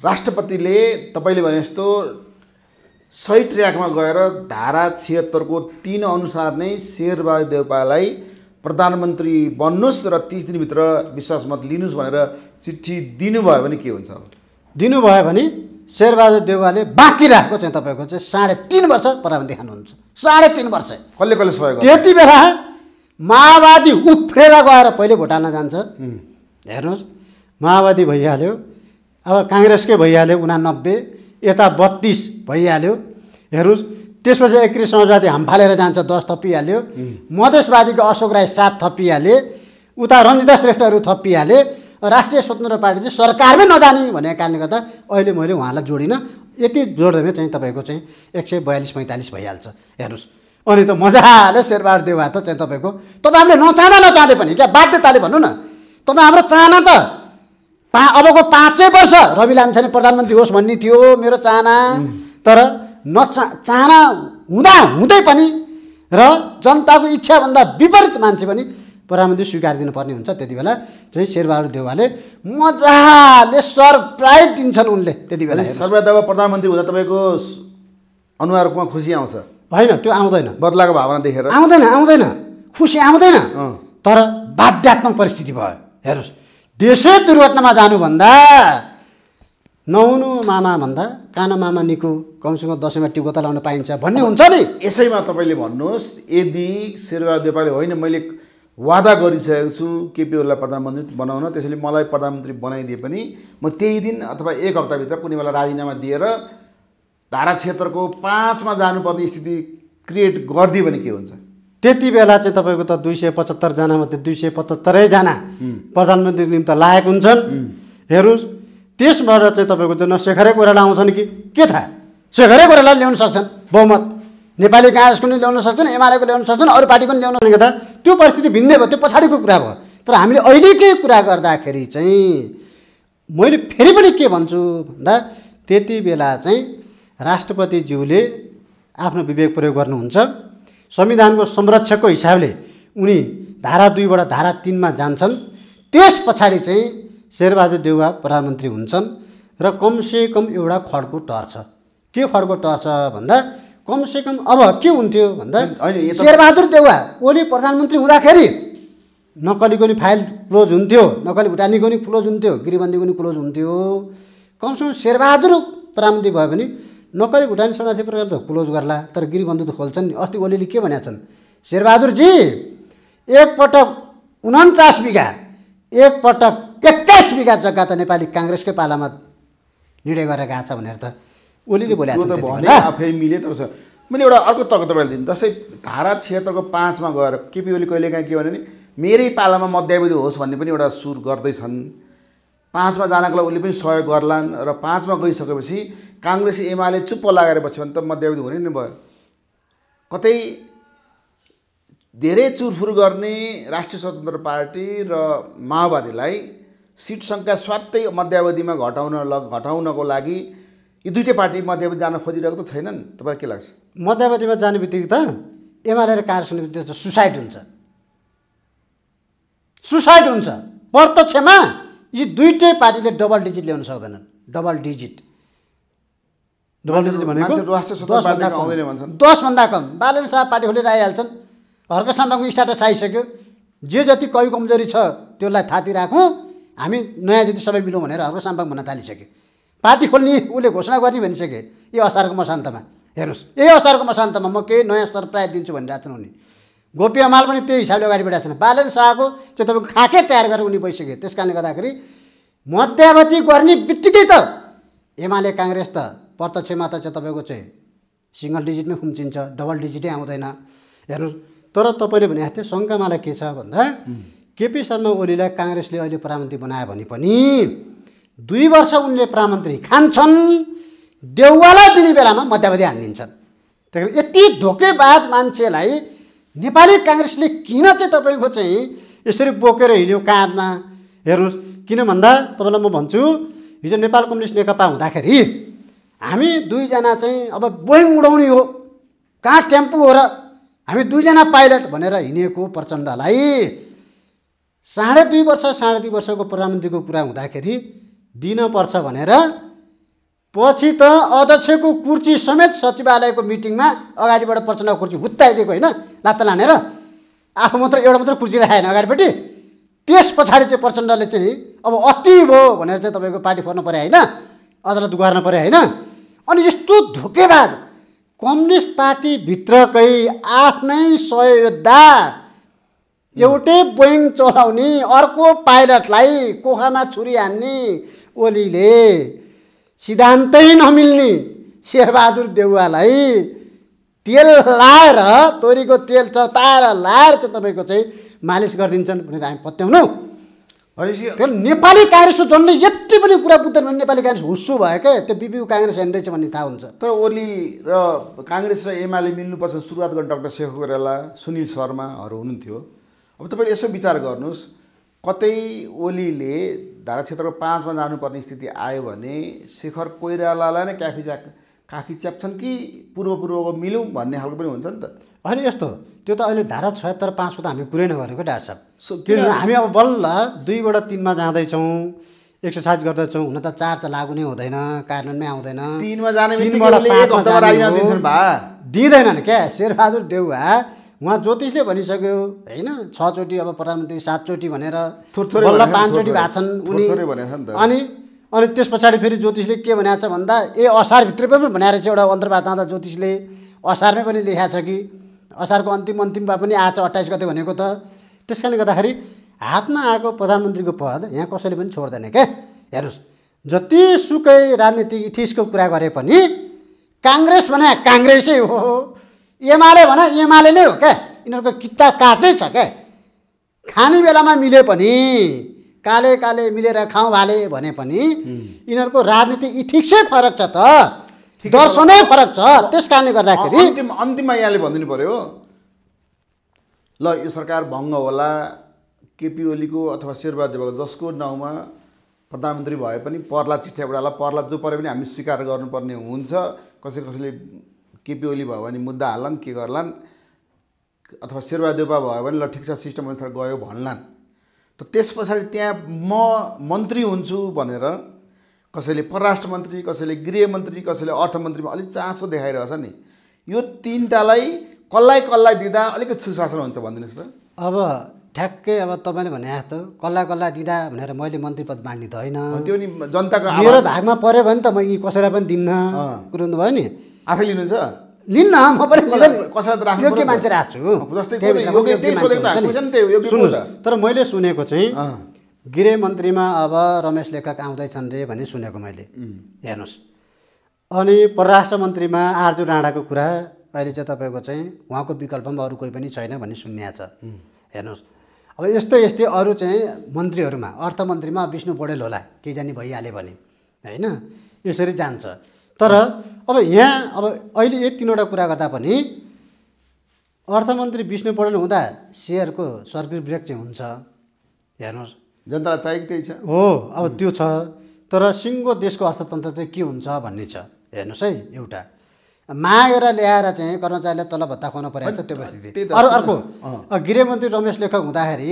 राष्ट्रपतिले तपाईँले भने जस्तो सही ट्र्याकमा गएर धारा छिहत्तरको तिन अनुसार नै शेरबहादुर देउपालाई प्रधानमन्त्री बन्नुहोस् र तिस दिनभित्र विश्वास मत लिनुहोस् भनेर चिठी दिनुभयो भने के हुन्छ? अब दिनुभयो भने शेरबहादुर देउवाले बाँकी राखेको चाहिँ तपाईँको चाहिँ साढे तिन वर्ष प्रधानमन्त्री खानुहुन्छ। साढे तिन वर्ष। कसले कसले सहयोग त्यति बेला माओवादी उफ्रेर गएर पहिले भोट हाल्न जान्छ। हेर्नुहोस् माओवादी भइहाल्यो। अब काङ्ग्रेसकै भइहाल्यो उनानब्बे यता बत्तिस भइहाल्यो। हेर्नुहोस् त्यसपछि एकृ समाजवादी हामफालेर जान्छ दस थपिहाल्यो। मधेसवादीको अशोक राई सात थपिहाले उता रञ्जिता श्रेष्ठहरू थपिहाले राष्ट्रिय स्वतन्त्र पार्टी चाहिँ सरकारमै नजाने भनेको कारणले गर्दा अहिले मैले उहाँलाई जोडिनँ। यति जोड्दैमा चाहिँ तपाईँको चाहिँ एक सय बयालिस पैँतालिस भइहाल्छ। हेर्नुहोस्। अनि त मजाले शेरबहादुर देवा त चाहिँ तपाईँको तपाईँ हामीले नचाहँदा नचाहँदै पनि क्या बाध्यताले भन्नु न। तपाईँ हाम्रो चाहना त पा अबको पाँचै वर्ष रवि लामिछाने प्रधानमन्त्री होस् भन्ने थियो मेरो चाहना। तर नचा चाहना हुँदा हुँदै पनि र जनताको इच्छाभन्दा विपरीत मान्छे पनि प्रधानमन्त्री स्वीकार दिनुपर्ने हुन्छ त्यति बेला। चाहिँ शेरबहादुर देवाले मजाले सरप्राइज दिन्छन् उनले त्यति बेला प्रधानमन्त्री हुँदा तपाईँको अनुहारमा खुसी आउँछ? होइन त्यो आउँदैन। बदलाको भावना देखेर? आउँदैन आउँदैन। खुसी आउँदैन। तर बाध्यात्मक परिस्थिति भयो। हेर्नुहोस् देशै दुर्घटनामा जानुभन्दा नहुनु मामा भन्दा काना मामा निको कमसेकम दसैँमा टिको त लाउन पाइन्छ भन्ने हुन्छ नि। यसैमा तपाईँले भन्नुहोस् यदि शेरबहादुर देवालले होइन मैले वादा गरिसकेको छु केपी ओलीलाई प्रधानमन्त्री बनाउन त्यसैले मलाई प्रधानमन्त्री बनाइदिए पनि म त्यही दिन अथवा एक हप्ताभित्र कुनै बेला राजीनामा दिएर धारा क्षेत्रको पाँचमा जानुपर्ने स्थिति क्रिएट गरिदियो भने के हुन्छ? त्यति बेला चाहिँ तपाईँको त दुई सय पचहत्तरजना मध्ये दुई सय पचहत्तरैजना प्रधानमन्त्रीको निम्ति लायक हुन्छन्। हेर्नुहोस् त्यसबाट चाहिँ तपाईँको चाहिँ न शेखरै कोइराला आउँछन् कि? के थाहा? शेखरै कोइराला ल्याउन सक्छन् बहुमत। नेपाली काङ्ग्रेसको नि ल्याउन सक्छन् एमालेको ल्याउन सक्छन् अरू पार्टीको नि ल्याउन गर्दा त्यो परिस्थिति भिन्दै भयो त्यो पछाडिको कुरा भयो। तर हामीले अहिलेकै कुरा गर्दाखेरि चाहिँ मैले फेरि पनि के भन्छु भन्दा त्यति बेला चाहिँ राष्ट्रपतिज्यूले आफ्नो विवेक प्रयोग गर्नुहुन्छ। संविधानको संरक्षकको हिसाबले उनी धारा दुईबाट धारा तिनमा जान्छन्। त्यस पछाडि चाहिँ शेरबहादुर देउवा प्रधानमन्त्री हुन्छन् र कमसेकम एउटा खड्को टर्छ के खड्को टर्छ भन्दा कमसेकम अब के हुन्थ्यो भन्दा शेरबहादुर देउवा ओली प्रधानमन्त्री हुँदाखेरि नक्कलीको नि फाइल क्लोज हुन्थ्यो नक्कली भुटानीको नि क्लोज हुन्थ्यो गिरिबन्दीको नि क्लोज हुन्थ्यो। कमसेकम शेरबहादुर प्रधानमन्त्री भयो भने नक्कली भुटानी शरणार्थी प्रकार त क्लोज गर्ला तर गिरिबन्धु त खोल्छन् नि। अस्ति ओलीले के भनेका छन्? शेरबहादुरजी एकपटक उन्चास बिघा एकपटक एक्काइस बिघा जग्गा त नेपाली काङ्ग्रेसकै पालामा निर्णय गरेर गएको छ भनेर त ओलीले बेला। आफै मिले त छ मैले एउटा अर्को तर्क तपाईँले दिनु। जस्तै धारा छिहत्तरको पाँचमा गएर केपी ओली कहिले काहीँ के भने नि मेरै पालामा मध्यावधि होस् भन्ने पनि एउटा सुर गर्दैछन्। पाँचमा जानको लागि उसले पनि सहयोग गर्लान् र पाँचमा गइसकेपछि काङ्ग्रेस एमाले चुप्प लागेर बस्यो भने त मध्यावधि हुने नै भयो। कतै धेरै चुरफुर गर्ने राष्ट्रिय स्वतन्त्र पार्टी र माओवादीलाई सिट सङ्ख्या स्वात्तै मध्यावधिमा घटाउन ल घटाउनको लागि यी दुइटै पार्टी मध्यावधि जान खोजिरहेको त छैनन्। तपाईँलाई के लाग्छ? मध्यावधिमा जाने बित्तिकै त एमाले र हुने बित्तिकै त सुसाइड हुन्छ। सुसाइड हुन्छ। प्रत्यक्षमा यी दुइटै पार्टीले डबल डिजिट ल्याउन सक्दैनन्। Double digit. डबल डिजिट भनेको दसभन्दा कम। शाह पार्टी खोलेर आइहाल्छन्। हर्क साम्बाको स्ट्याटस आइसक्यो। जे जति कमी कमजोरी छ त्यसलाई थाती राखौँ। हामी नयाँ जति सबै मिलौँ भनेर हर्क साम्बाङ भन्न थालिसक्यो पार्टी खोल्ने उसले घोषणा गर्ने भनिसके यो असारको मसान्तमा हेर्नुहोस् यही असारको मसान्तमा म केही नयाँ सरप्राइज दिन्छु भनिरहेको छन् उनी। गोपी अमाल पनि त्यही हिसाबले अगाडि बढाएको छन्। बालन शाहको चाहिँ तपाईँको खाकै तयार गरेर उनी भइसक्यो त्यस कारणले गर्दाखेरि मध्यावधि गर्ने बित्तिकै त एमाले काङ्ग्रेस त प्रत्यक्षमा त चाहिँ तपाईँको चाहिँ सिङ्गल डिजिटमै खुम्चिन्छ डबल डिजिटै आउँदैन। हेर्नुहोस् तर तपाईँले भने थियो शङ्कामालाई के छ भन्दा केपी शर्मा ओलीलाई काङ्ग्रेसले अहिले प्रधानमन्त्री बनायो भने पनि दुई वर्ष उनले प्रधानमन्त्री खान्छन् देउवालाई दिने बेलामा मध्यावधि हानिदिन्छन् त्यही कारण यति धोकेबाज मान्छेलाई नेपाली काङ्ग्रेसले किन चाहिँ तपाईँको चाहिँ यसरी बोकेर हिँड्यो काँधमा? हेर्नुहोस् किन भन्दा तपाईँलाई म भन्छु हिजो नेपाल कम्युनिस्ट नेकपा हुँदाखेरि हामी दुईजना चाहिँ अब बोइङ उडाउने हो। कहाँ टेम्पो हो र हामी दुईजना पाइलट भनेर हिँडेको प्रचण्डलाई साढे दुई वर्ष साढे दुई वर्षको प्रधानमन्त्रीको कुरा हुँदाखेरि दिनपर्छ भनेर पछि त अध्यक्षको कुर्ची समेत सचिवालयको मिटिङमा अगाडिबाट प्रचण्डको कुर्ची हुत्ताइदिएको होइन लात्ता लानेर आफू मात्र एउटा मात्र कुर्ची राखेन अगाडिपट्टि। त्यस पछाडि चाहिँ प्रचण्डले चाहिँ अब अति भयो भनेर चाहिँ तपाईँको पार्टी फोर्नु पऱ्यो होइन अदालत गर्न पऱ्यो होइन। अनि यस्तो धोकेबाज कम्युनिस्ट पार्टीभित्रकै आफ्नै सहयोद्धा एउटै बोइङ चलाउने अर्को पाइलटलाई कोखामा छुरी हान्ने ओलीले सिद्धान्तै नमिल्ने शेरबहादुर देउवालाई तेल लाएर तोरीको तेल चताएर लाएर चाहिँ तपाईँको चाहिँ मालिस गरिदिन्छन् भनेर हामी पत्याउनु। भनेपछि त्यो नेपाली काङ्ग्रेसको जन्मै यति पनि कुरा बुझ्दैन भने नेपाली काङ्ग्रेस हुस्सु भयो क्या। त्यो बिपियु काङ्ग्रेस हेर्दैछ भन्ने थाहा हुन्छ। तर ओली र काङ्ग्रेस र एमाले मिल्नुपर्छ सुरुवात गर्ने डक्टर शेख कोइराला सुनिल शर्माहरू हुनुहुन्थ्यो। अब तपाईँले यसो विचार गर्नुहोस् कतै ओलीले धारा क्षेत्रको पाँचमा जानुपर्ने स्थिति आयो भने शेखर कोइरालालाई नै काफी च्याक काफी च्याप्छन् कि पूर्व पूर्वको मिलौँ भन्ने खालको पनि हुन्छ नि त? होइन यस्तो त्यो त अहिले धारा छयत्तर पाँचको त हामी कुरै नगरेको डाक्टर साहब सो किनभने हामी अब बल्ल दुईबाट तिनमा जाँदैछौँ एक्सर्साइज गर्दैछौँ हुन त चार त लागु नै हुँदैन कार्यान्वयनमै आउँदैन। तिनमा जाने दिँदैनन् क्या शेरबहादुर देउवा उहाँ ज्योतिषले भनिसक्यो होइन छचोटि अब प्रधानमन्त्री सातचोटि भनेर बल्ल पाँचचोटि। भएको छन् उनी। अनि अनि त्यस पछाडि फेरि ज्योतिषले के भनेको छ भन्दा ए असारभित्रै पनि भनेर चाहिँ एउटा अन्तर्वार्ता जाँदा ज्योतिषले असारमै पनि लेखाएको छ कि असारको अन्तिम अन्तिममा पनि आएछ अट्ठाइस गते भनेको त त्यस कारणले गर्दाखेरि हातमा आएको प्रधानमन्त्रीको पद यहाँ कसैले पनि छोड्दैन क्या हेर्नुहोस् जतिसुकै राजनीतिक इथिक्सको कुरा गरे पनि काङ्ग्रेस भने काङ्ग्रेसै हो एमाले भने एमाले नै हो क्या यिनीहरूको किता काटै छ क्या खाने बेलामा मिले पनि काले काले मिलेर खाउँ भाले भने पनि यिनीहरूको राजनीतिक इथिक्सै फरक छ त। दर्शनै फरक छ। त्यस कारणले गर्दाखेरि अन्तिम अन्तिममा यहाँले भनिदिनु पऱ्यो ल यो सरकार भङ्ग होला केपी ओलीको अथवा शेरबहादुर जसको नाउँमा प्रधानमन्त्री भए पनि पर्ला चिठ्ठी एउटा पर्ला जो परे पनि हामी स्वीकार गर्नुपर्ने हुन्छ कसै कसैले केपी ओली भयो भने मुद्दा हाल्लान् के गर्लान् अथवा शेरबहादुर देउपा भयो भने ल ठिक छ सिस्टम अनुसार गयो भन्लान्। त त्यस पछाडि त्यहाँ म मन्त्री हुन्छु भनेर कसैले परराष्ट्र मन्त्री कसैले गृहमन्त्री कसैले अर्थमन्त्रीमा अलिक चासो देखाइरहेछ नि। यो तिनवटालाई कसलाई कसलाई दिँदा अलिकति सुशासन हुन्छ भनिदिनुहोस् त अब ठ्याक्कै अब तपाईँले भने जस्तो कसलाई कसलाई दिँदा भनेर मैले मन्त्री पद माग्ने त होइन। त्यो नि जनताको मेरो आवाज। भागमा पऱ्यो भने त म यी कसैलाई पनि दिन्न। कुरो भयो नि। आफै लिनुहुन्छ? लिन्न म पनि कसलाई- योग्य। मान्छे राख्छु? तर मैले सुनेको चाहिँ। गृहमन्त्रीमा अब रमेश लेखक आउँदैछन् रे भन्ने सुनेको मैले। हेर्नुहोस्। अनि परराष्ट्र मन्त्रीमा आर्जु राणाको कुरा अहिले चाहिँ तपाईँको चाहिँ उहाँको विकल्पमा अरू कोही पनि छैन भन्ने सुन्या छ। हेर्नुहोस्। अब यस्तै यस्तै अरू चाहिँ मन्त्रीहरूमा अर्थमन्त्रीमा विष्णु पौडेल होला केही जानी भइहाल्यो भने होइन? यसरी जान्छ। तर अब यहाँ अब अहिले यति तिनवटा कुरा गर्दा पनि अर्थमन्त्री विष्णु पौडेल हुँदा सेयरको सर्किट ब्रेक चाहिँ हुन्छ। हेर्नुहोस्। जनतालाई चाहिएको त्यही छ। हो अब त्यो छ। तर सिङ्गो देशको अर्थतन्त्र चाहिँ के हुन्छ भन्ने छ? हेर्नुहोस् है एउटा। मागेर ल्याएर चाहिँ कर्मचारीलाई तलब भत्ता खुवाउनु परेको छ त्यो परिस्थिति। अरू। अर्को गृहमन्त्री रमेश लेखक हुँदाखेरि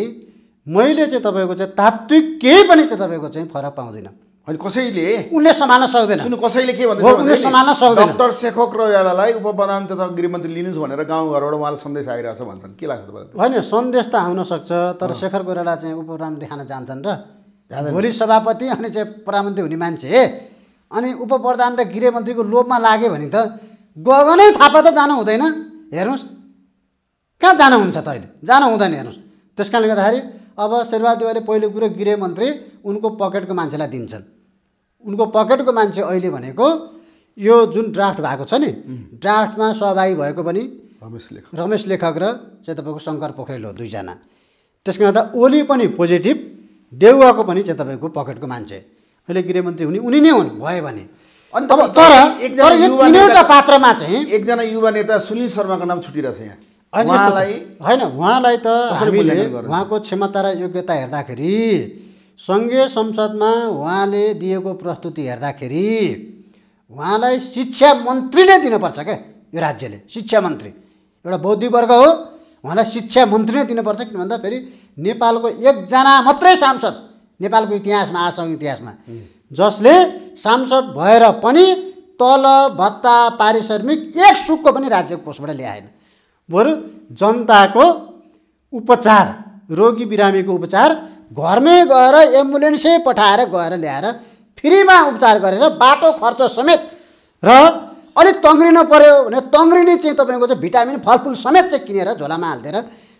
मैले चाहिँ तपाईँको चाहिँ तात्विक केही पनि चाहिँ तपाईँको चाहिँ फरक पाउँदिनँ। अनि कसैले? उनले सम्हाल्न सक्दैन। सुन्नु कसैले के हो, भन्दैछ उनले सम्हाल्न सक्दैन। डक्टर शेखर रोयालालाई उपप्रधान तथा गृहमन्त्री लिनुहोस् भनेर गाउँघरबाट उहाँलाई सन्देश आइरहेछ भन्छन्। के लाग्छ तपाईँलाई होइन सन्देश त आउन सक्छ तर शेखर कोइराला चाहिँ उपप्रधानमन्त्री खान जान्छन् र भोलि सभापति अनि चाहिँ प्रधानमन्त्री हुने मान्छे। अनि उपप्रधान र गृहमन्त्रीको लोभमा लाग्यो भने त गगनै थापा त जानु हुँदैन। हेर्नुहोस्। कहाँ जानु हुन्छ त अहिले? जानु हुँदैन हेर्नुहोस्। त्यस कारणले गर्दाखेरि अब शेरबहादुर पहिलो कुरो गृहमन्त्री उनको पकेटको मान्छेलाई दिन्छन्। उनको पकेटको मान्छे अहिले भनेको यो जुन ड्राफ्ट भएको छ नि ड्राफ्टमा सहभागी भएको पनि रमेश लेख रमेश लेखक र चाहिँ तपाईँको शङ्कर पोखरेल हो दुईजना। त्यसले गर्दा ओली पनि पोजिटिभ देउवाको पनि चाहिँ तपाईँको पकेटको मान्छे। अहिले गृहमन्त्री हुने उनी नै हुन् भयो भने। अनि तर एकजना तर तिनवटा पात्रमा चाहिँ एकजना युवा नेता सुनिल शर्माको नाम छुटिरहेछ यहाँ होइन। उहाँलाई होइन उहाँलाई त? उहाँको क्षमता र योग्यता हेर्दाखेरि सङ्घीय संसदमा उहाँले दिएको प्रस्तुति हेर्दाखेरि उहाँलाई शिक्षा मन्त्री नै दिनुपर्छ क्या यो राज्यले शिक्षा मन्त्री एउटा बौद्धिक वर्ग हो उहाँलाई शिक्षा मन्त्री नै दिनुपर्छ किन भन्दा फेरि नेपालको एकजना मात्रै सांसद नेपालको इतिहासमा आसङ इतिहासमा जसले सांसद भएर पनि तल भत्ता पारिश्रमिक एक सुकको पनि राज्यको कोषबाट ल्याएन। बरु जनताको उपचार रोगी बिरामीको उपचार घरमै गएर एम्बुलेन्सै पठाएर गएर ल्याएर फ्रीमा उपचार गरेर बाटो खर्च समेत र अलिक तङ्ग्रिनु पऱ्यो भने तङ्ग्रिने चाहिँ तपाईँको चाहिँ भिटामिन फलफुल समेत चाहिँ किनेर झोलामा हालिदिएर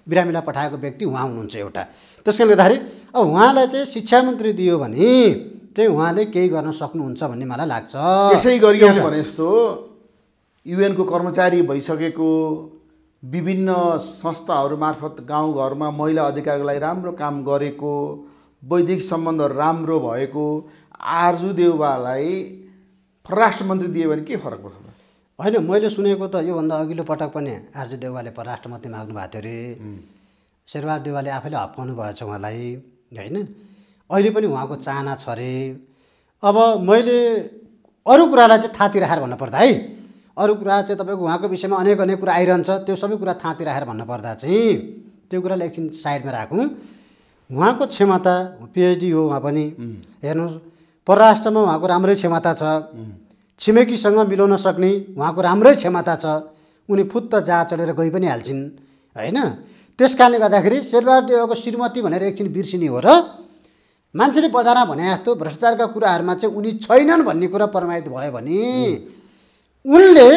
बिरामीलाई पठाएको व्यक्ति उहाँ हुनुहुन्छ एउटा। त्यस कारणले गर्दाखेरि अब उहाँलाई चाहिँ शिक्षा मन्त्री दियो भने चाहिँ उहाँले केही गर्न सक्नुहुन्छ भन्ने मलाई लाग्छ त्यसै गरी यहाँले एउटा। भने जस्तो युएनको कर्मचारी भइसकेको विभिन्न संस्थाहरू मार्फत गाउँघरमा महिला अधिकारको लागि राम्रो काम गरेको वैदिक सम्बन्धहरू राम्रो भएको आर्जु देउबालाई परराष्ट्र मन्त्री दियो भने के फरक पर्छ? होइन मैले सुनेको त योभन्दा अघिल्लो पटक पनि आर्जु देउवाले परराष्ट्र मन्त्री माग्नु भएको थियो अरे शेरबहादुर देउवाले आफैले हप्काउनु भएछ उहाँलाई होइन अहिले पनि उहाँको चाहना छ अरे अब मैले अरू कुरालाई चाहिँ थाती राखेर भन्नुपर्दा है अरू कुरा चाहिँ तपाईँको उहाँको विषयमा अनेक अनेक कुरा आइरहन्छ त्यो सबै कुरा थाती राखेर भन्नुपर्दा चाहिँ त्यो कुरालाई एकछिन साइडमा राखौँ। उहाँको क्षमता पिएचडी हो उहाँ पनि। हेर्नुहोस् परराष्ट्रमा उहाँको राम्रै क्षमता छ। छिमेकीसँग मिलाउन सक्ने उहाँको राम्रै क्षमता छ। उनी फुत्त जहाँ चढेर गइ पनि हाल्छिन् होइन? त्यस कारणले गर्दाखेरि शेरबहादुर देवको श्रीमती भनेर एकछिन बिर्सिने हो र मान्छेले बजारमा भने जस्तो भ्रष्टाचारका कुराहरूमा चाहिँ उनी छैनन् भन्ने कुरा प्रमाणित भयो भने उनले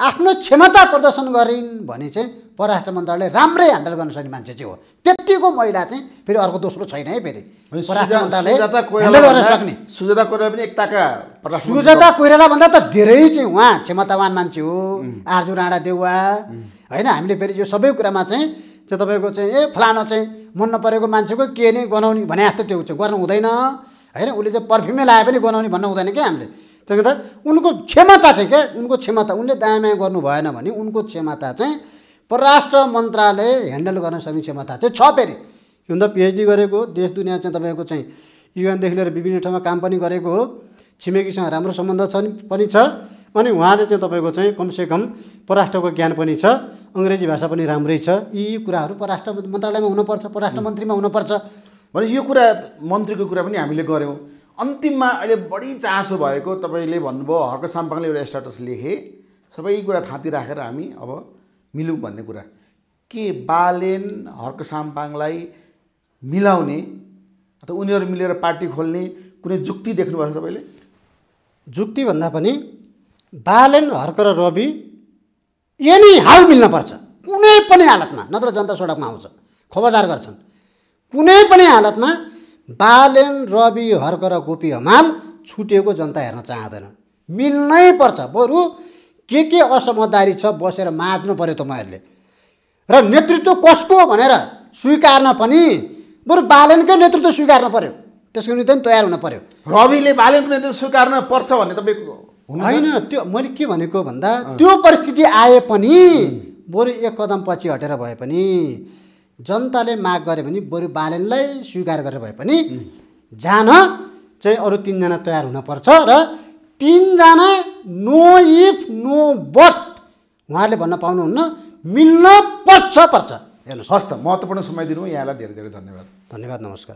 आफ्नो क्षमता प्रदर्शन गरिन् भने चाहिँ परराष्ट्र मन्त्रालय राम्रै ह्यान्डल गर्न सक्ने मान्छे चाहिँ हो। त्यतिको महिला चाहिँ फेरि अर्को दोस्रो छैन है फेरि। परराष्ट्र मन्त्रालय सक्ने। कोइराला पनि एकताका सुजाता कोइराला भन्दा त धेरै चाहिँ उहाँ क्षमतावान मान्छे हो। आर्जु राणा देउवा। होइन हामीले फेरि यो सबै कुरामा चाहिँ चाहिँ तपाईँको चाहिँ ए फलानो चाहिँ मन नपरेको मान्छेको के नै गनाउने भने जस्तो त्यो चाहिँ गर्नु हुँदैन। होइन? उसले चाहिँ पर्फ्युमै लाए पनि गनाउने भन्नु हुँदैन क्या हामीले। त्यसले गर्दा उनको क्षमता चाहिँ क्या उनको क्षमता उनले दायाँ बायाँ गर्नु भएन भने उनको क्षमता चाहिँ परराष्ट्र मन्त्रालय ह्यान्डल गर्न सक्ने क्षमता चाहिँ छ फेरि। हुन त पिएचडी गरेको देश दुनियाँ चाहिँ तपाईँको चाहिँ युएनदेखि लिएर विभिन्न ठाउँमा काम पनि गरेको हो। छिमेकीसँग राम्रो सम्बन्ध छ पनि छ। अनि उहाँले चाहिँ तपाईँको चाहिँ कमसेकम परराष्ट्रको ज्ञान पनि छ अङ्ग्रेजी भाषा पनि राम्रै छ यी कुराहरू परराष्ट्र मन्त्रालयमा हुनुपर्छ परराष्ट्र मन्त्रीमा हुनुपर्छ। भनेपछि यो कुरा मन्त्रीको कुरा पनि हामीले गऱ्यौँ। अन्तिममा अहिले बढी चासो भएको तपाईँले भन्नुभयो हर्क साम्पाङले एउटा स्ट्याटस लेखे। सबै कुरा थाँती राखेर हामी अब मिलौँ भन्ने कुरा। के बालेन हर्क साम्पाङलाई मिलाउने अथवा उनीहरू मिलेर पार्टी खोल्ने कुनै जुक्ति देख्नुभएको छ तपाईँले? जुक्ति भन्दा पनि बालेन हर्क र रवि एनी हाउ मिल्नपर्छ कुनै पनि हालतमा नत्र जनता सडकमा आउँछ। खबरदार गर्छन्। कुनै पनि हालतमा बालेन रवि हर्क र गोपी हमाल छुटेको जनता हेर्न चाहँदैन। मिल्नै पर्छ। बरु के के असमझदारी छ बसेर माझ्नु पऱ्यो तपाईँहरूले र नेतृत्व कसको भनेर स्वीकार्न पनि बरु बालेनकै नेतृत्व स्वीकार्न पऱ्यो त्यसको निम्ति पनि तयार हुन पऱ्यो रविले बालेनको नेतृत्व स्वीकार्न पर्छ भन्ने तपाईँको होइन त्यो मैले के भनेको भन्दा त्यो परिस्थिति आए पनि बरु एक कदम पछि हटेर भए पनि जनताले माग गरे भने बरु बालेनलाई स्वीकार गरेर भए पनि जान चाहिँ अरू तिनजना तयार हुनपर्छ र तिनजना नो इफ नो बट उहाँहरूले भन्न पाउनुहुन्न मिल्न पर्छ पर्छ। हेर्नुहोस् हस् त महत्त्वपूर्ण समय दिनु यहाँलाई धेरै धेरै धन्यवाद। धन्यवाद नमस्कार।